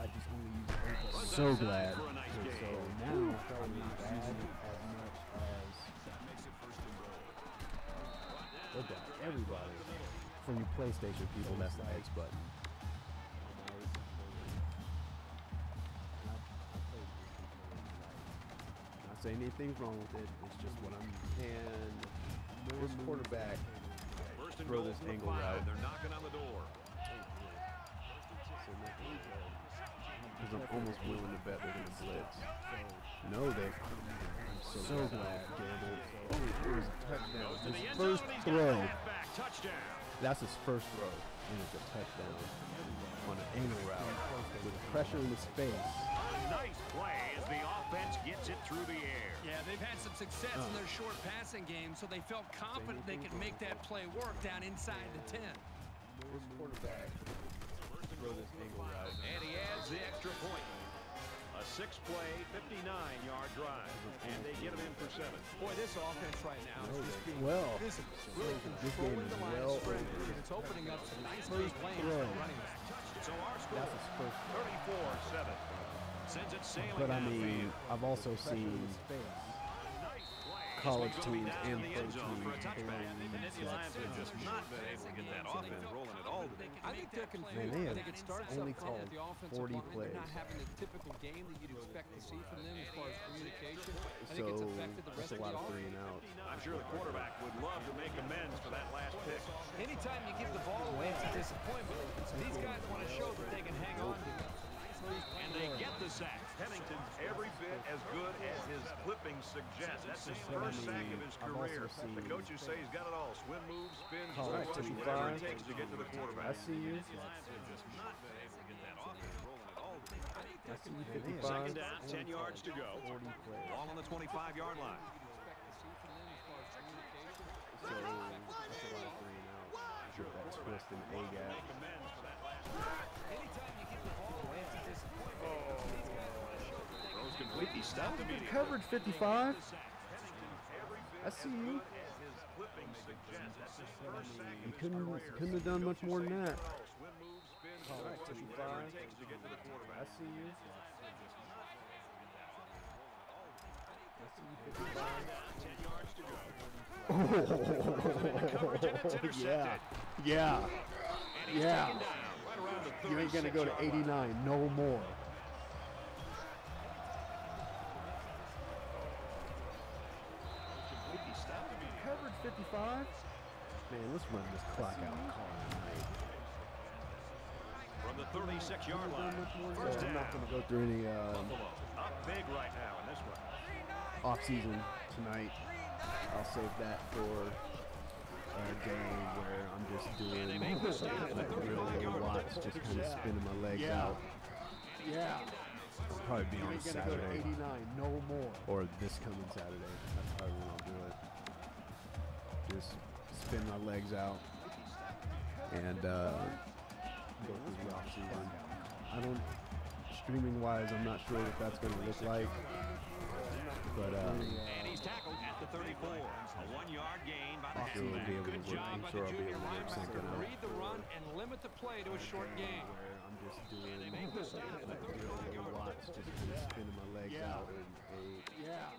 I just only use the A button. So glad. for a So, so now I'm not using it as much as look at everybody from you PlayStation people. That's the X button. Not saying anything's wrong with it. It's just what I'm. And this quarterback First throw this from the angle five. route. They're knocking on the door. because I'm almost willing to bet they're going to blitz. No, they. I'm so, so glad, Gamble. Oh, it was a touchdown. To His first zone. He's got throw. that back. Touchdown. That's his first throw, and it's a touchdown on an angle route with pressure in his face. Nice play as the offense gets it through the air. Yeah, they've had some success in their short passing game, so they felt confident they could make that play work down inside the 10. This quarterback throw this angle route. And he adds the extra point. A six-play, 59-yard drive. And they get him in for seven. Boy, this offense right now is oh, just being Well, physical, really controlling the line well of scrimmage, over. and it's opening up some nice First big lanes throw. for running backs. So our score, That's his first. 34-7. Sends it sailing But I mean, I've also seen college This one's gonna be teams down and in the pro end zone for a teams touchback. throwing The Nittany Lions have just not been able to get that offense rolling at all today. I think they're confused. Man, they I have think it only with called the offensive 40 line. They're not plays. having the typical game that you'd expect to see from them as far as communication. I think So it's affected the that's rest a of lot the of three offense. and out. I'm sure the quarterback would love to make amends for that last pick. Anytime you give the ball away, it's a disappointment. These guys want to show that they can hang on to it. And they get the sack. Pennington's every bit as good as his clipping suggests. That's his first sack of his career. The coaches say he's got it all. Swim moves, spins, right, rush, whatever it takes to get to the I quarterback. see you. The Lions have just not been able to get that offense rolling at all today. I see you. Second down, 10 yards to go. All on the 25-yard line. So that's a lot of three out. Sure, that twist and A gap. Throws completely stopped immediately. Coverage 55. I see you. As his clipping suggests, that's his first sack You of his couldn't couldn't have done much more than that. Swim moves, spins, All bull right, rush, 55. whatever it takes to get to the I see you. I see you 55. yeah, yeah, yeah. You ain't gonna go to 89 no more. Coverage 55. Man, let's run this clock out. and call it a. From the 36-yard line. So First I'm not gonna go through any um, up big right now in this one. off season tonight. I'll save that for a game where I'm just doing like real little watts, just kind of spinning my legs out. Yeah. Probably be on Saturday. 89, no more. Or this coming Saturday. Just spin my legs out and uh, go through the off season. I don't streaming wise. I'm not sure what that's going to look like. But um, And he's tackled at the 34. A one-yard gain by the I'm sure we'll be halfback. able Good work. job I'm by the junior able to work linebacker. Read the run and limit the play to a short game. Where I'm just doing like real little watts, just kind of spinning my legs out and eight. Yeah.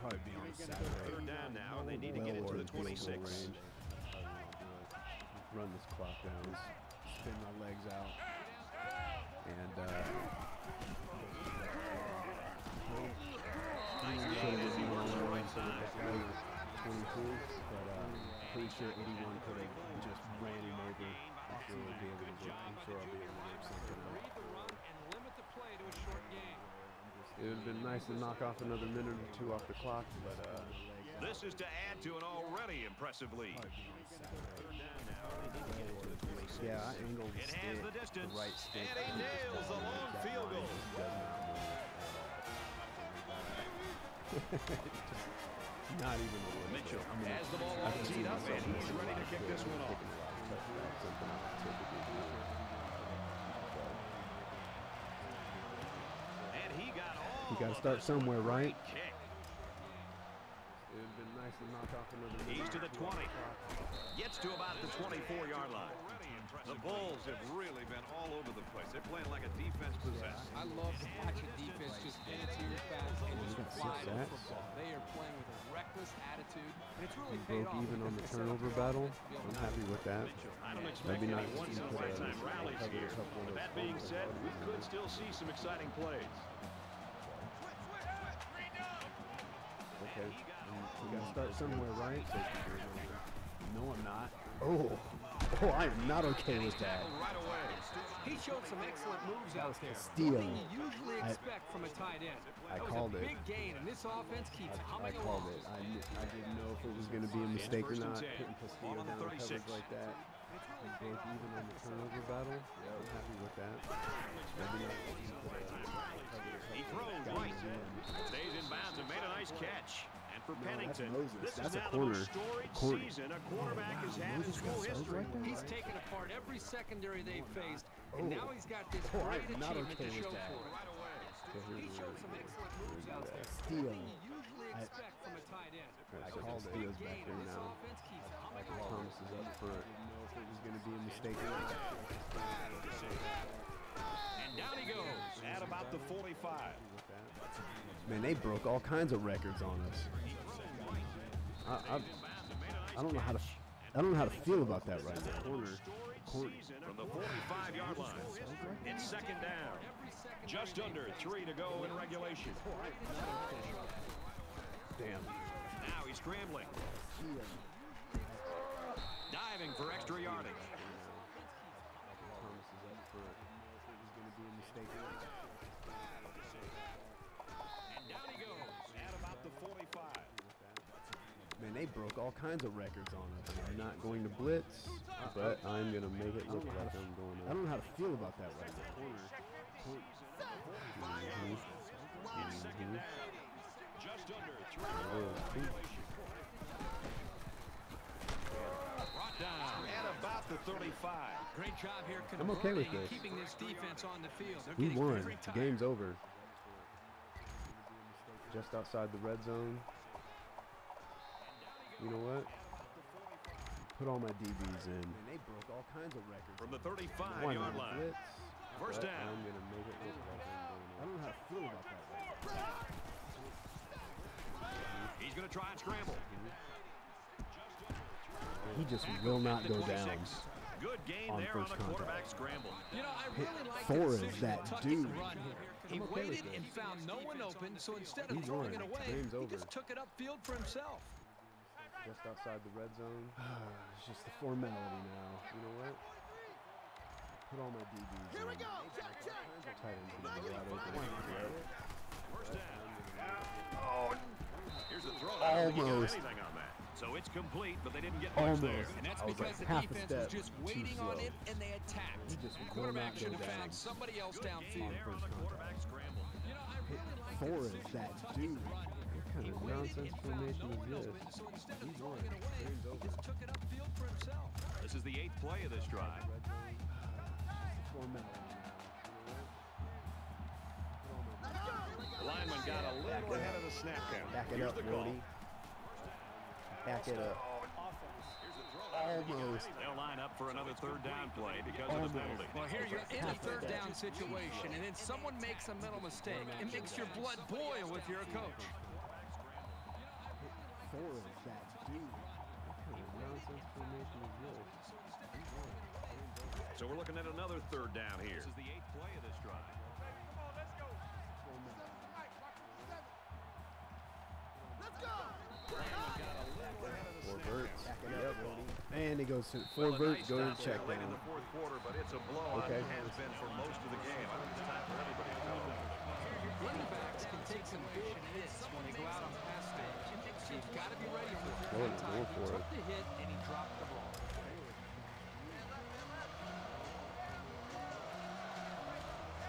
Probably be on Saturday. Third down now, and they need to get it to Well the 26. range. I'll do it. Run this clock down, spin my legs out, and uh, should have been on the right side. 22, but uh, pretty sure 81 could have just ran him over. I'm sure we'll be able to get, I'm sure I'll be able to work something. Read the run and limit the play to a short game. It would have been nice to knock off another minute or two off the clock, but uh, This is to add to an already impressive lead. yeah, I angled the It stick, has the distance, right stick. and he nails the long field goal. not move at all. not even a little Mitchell bit. I mean, has the ball I all teed up, and he's ready to kick this one off. taking a lot of touchdowns, something I would typically do. And he got all You gotta start somewhere, right? It would have been nice to knock off another minute. He's to the 20. Gets to about the 24-yard line. The Bulls have really been all over the place. They're playing like a defense possessed. I love to watch a defense just get into your fast and just fly the football. They are playing with a reckless attitude, and it's really We paid broke off. even on the because they set up turnover battle. offense to be able I'm happy with that. I don't expect That'd be any nice to once see in a lifetime rallies here. But that being said, we we could still see some exciting plays. Okay. We gotta start somewhere, right? No, I'm not. Oh, oh, I am not okay with that. Right. He showed some excellent moves out there. steal. You usually I- expect from a tight end. I called it. big gain, and this offense keeps I, I called along. it. I, I didn't know if it was going to be a mistake or not. 10. Hitting Castillo Ball on the down in 36. coverage like that. We broke even on the turnover battle. Yeah, I'm happy with that. That'd be nice to see put a- cover a He throws guys right. Nice catch. And for No, that's Pennington, Moses. this That's is a now corner. the most storied Corner. season a quarterback has had Moses got school sold history. like that? He's taken apart every secondary they've faced, and Oh. now he's got this Oh, great achievement okay to show that. for it. Okay, He showed some excellent moves out there. Steal. You usually I- expect from a tight end. I That was a called it. big Steel's back there and this now. offense keeps humming Michael along. Thomas is up front. Didn't know if it was going to be a mistake or not. And down he goes at about the 45. Man, they broke all kinds of records on us. I, I, I don't know how to, I don't know how to feel about that right now. Corner, corner. From the 45-yard line. It's second down. Just under three to go in regulation. Damn. Now he's scrambling. Diving for extra yardage. Thomas is up front. Didn't know if it was going to be a mistake or not. And down he goes at about the 45. Man, they broke all kinds of records on us. I'm not going to blitz, but I'm going to make it look like I'm going to. I don't know how to feel about that right now. Corner. corner. Just under three. Brought down at about the 35. Great job here I'm okay with this. keeping this defense on the field. We won. The game's over. Just outside the red zone. You know what? Put all my DBs in. Man, they broke all kinds of records. From the 35-yard line. blitz? First down. I'm gonna make it look like I'm doing it. I don't know how to feel about that. Right. He's going to try and scramble. He just will not go 26. down. Good gain on there on first the contact. quarterback scramble. You know, I really like Four is that to tuck it and dude. run here. He okay waited and found no one open, so instead of We throwing it away, he just took it upfield for himself. Just outside the red zone. it's just the formality now. You know what? Put all my DBs Here we go. Check, check. Tight ends gonna be wide open. First down. Here's the throw. I don't think he got Almost. anything on that. So it's complete, but they didn't get much there. Almost. And that's because like the defense was just waiting on it and they attacked. Just quarterback should have found somebody else downfield. gain there on the quarterback scramble. You know, I really like Four the decision that dude. Kind He of nonsense formation no is this? open, so instead of throwing it away, he just took it upfield for himself. This is the eighth play of this drive. Red zone. Formality now. You know what? Put all my The lineman got a little ahead of the snap count. Back it up, the call. Back it up. Oh, Almost. They'll line up for another third down play because of the penalty. Well, here you're in a third down situation, and then someone makes a mental mistake. It makes your blood boil if you're a coach. Four is that dude. What kind of nonsense formation is this? So we're looking at another third down here. This is the eighth play of this drive. Four verts. Yep. And he goes to four Well, a verts, nice go to the check there late in the fourth quarter, but it's a blowout Okay. and has been for most of the game. I think it's time for everybody to go. Running backs can take some big hits when they go out on pass stage. So you've got to be ready with your Going- time. going He for took it. the hit and he dropped the ball.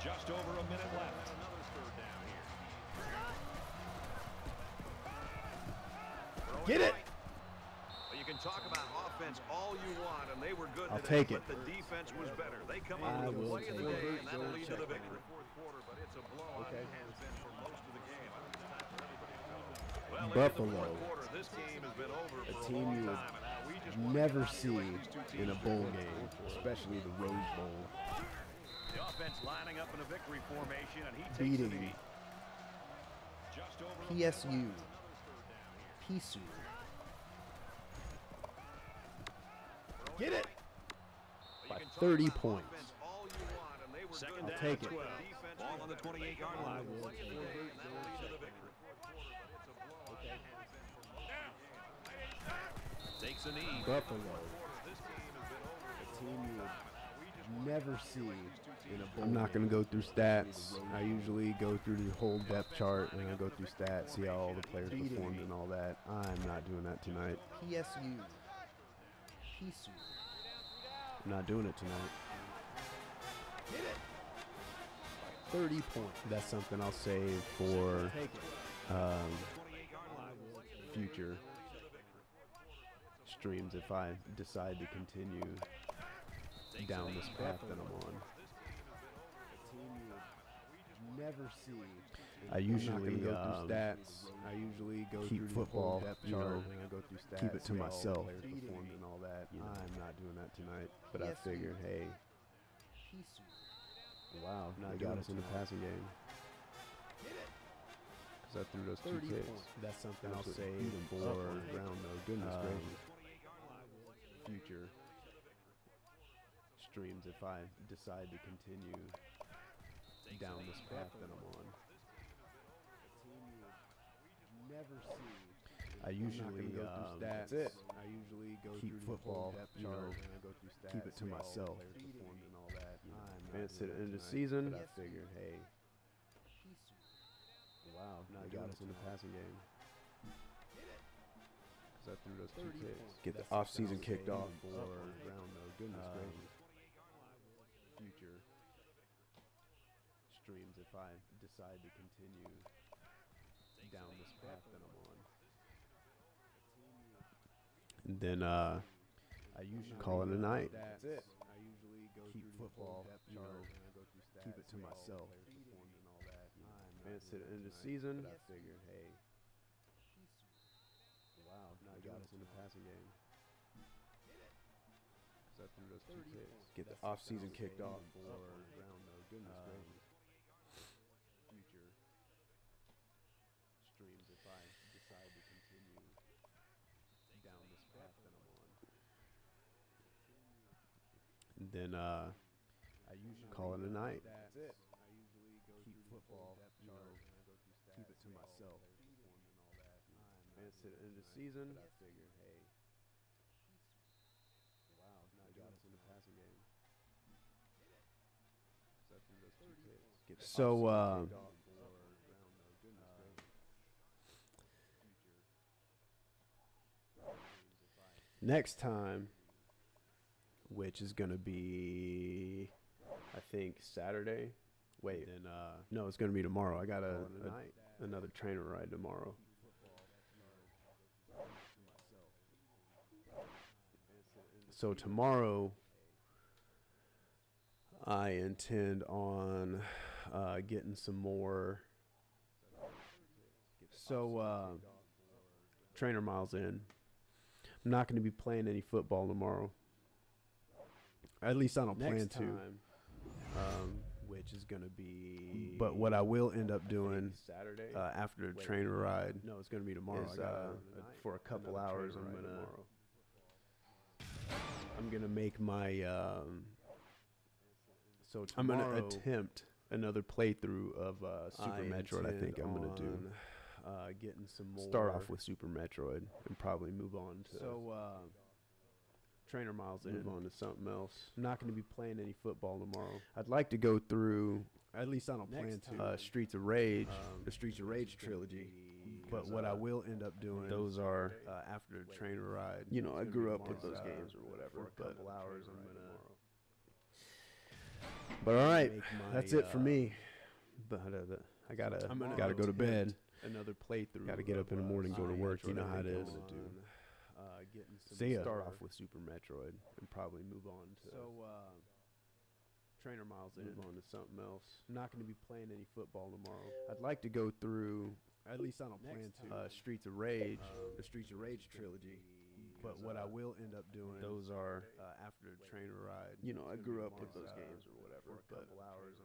Just over a minute left. Another third down here. Get it. Well, you can talk about offense all you want, and they were good I'll today, take it. but the defense was better. They come up I with the play of the day, and that'll lead to the victory. Fourth quarter, but it's a blowout Okay. and has been for most of the game. I think it's time for everybody to go. Well, into the Buffalo, fourth quarter, this game has been over a team you would time, and now we just wanna never see here like these two in a bowl game, going for it. especially the Rose Bowl. The offense lining up in a victory formation, and he takes the Beating knee. Just over PSU, PSU. Get it You by can talk 30 about points. offense all you want, and they were Second good down, at take it. 12. Defense Ball on the 28-yard line. Second down, and that will lead to the victory. Takes a knee. Buffalo, This game has been over a team you would and now we just never see in a bowl I'm not going to go through stats. I usually go through the whole depth chart and I go through stats, see how all the players performed and all that. I'm not doing that tonight. PSU. PSU. I'm not doing it tonight. Hit it. 30 points. That's something I'll save for um, future streams if I decide to continue down this path that I'm on. Never see. I usually go um, through stats. I usually go keep through football, depth you know, and I go through stats. keep it to see how all the myself. players performed and all that. I'm not doing that tonight. But I figured, hey, wow, Not they got us in the passing game. Because I threw those two picks. That's something I'll That's what save beat 'em for up. round no goodness Um, gracious. Future streams if I decide to continue down this path that I'm on. Never see. I usually go um, stats. That's it. I usually go Keep football, depth you know, and I go through stats. keep it to see how all the myself. players and all that. You know, I'm advance it into it season. But I figured, hey, wow, Not they doing got it us in the passing game. Because I threw those two picks. Get the That's off-season kicked off. For round no goodness Um, gracious. Future streams if I decide to continue down this path that I'm on. And then uh, I usually call it a night. That's it. I usually go Keep football, depth you know, and I go stats, keep it to see how all the myself. players performed and all that. You know, advance doing it it into tonight. season. But I figured, hey, wow, got us in the passing game. 'Cause I threw those two picks. Get the That's off season kicked off. For round no goodness Um, gracious. Future streams if I decide to continue down this path that I'm on. And then uh, I usually call it a night. That's it. I usually go Keep through the football, whole depth you chart know, and I go through stats, keep it to see how all the myself. players performed and all that. You know, advance it into season. But I figured, hey, wow, they got us in the passing game. 'Cause I threw those two picks. So, uh, kicked off. for round no goodness gracious. Next time, which is gonna be, I think Saturday. Wait, then uh, no, it's gonna be tomorrow. I got a, a another trainer ride tomorrow. So tomorrow, I intend on uh, getting some more. So, uh, trainer miles in. I'm not going to be playing any football tomorrow. At least I don't plan Next to. time, Um, which is going to be. but what I will end up doing Saturday. uh, after the trainer ride no, it's going to be tomorrow. is uh, for a couple hours. I'm gonna tomorrow. I'm gonna make my um, So I'm gonna attempt another playthrough of uh, Super I Metroid. I think I'm gonna do. Uh, getting some more. Start off with Super Metroid and probably move on to So uh, trainer miles in. move on to something else. I'm not going to be playing any football tomorrow. I'd like to go through At least I don't plan to. Uh, Streets of Rage, um, the Streets of Rage trilogy. But what I will end up doing. Those are, uh, after the trainer ride. you know, I grew up with those uh, games or whatever. A but hours, I'm gonna. tomorrow. But all right, my, that's it for uh, me. But uh, I gotta, gotta go to bed. Another playthrough. Gotta get up in the morning, uh, go to work. You know how it is. Uh, getting some See ya. Start off with Super Metroid and probably move on to. So, uh, trainer miles in. move on to something else. I'm not going to be playing any football tomorrow. I'd like to go through At least I don't plan to. Uh, Streets of Rage, the Streets of Rage trilogy. But what I will end up doing, those are uh, after the trainer ride. You know, I grew up with those games or whatever. Couple hours,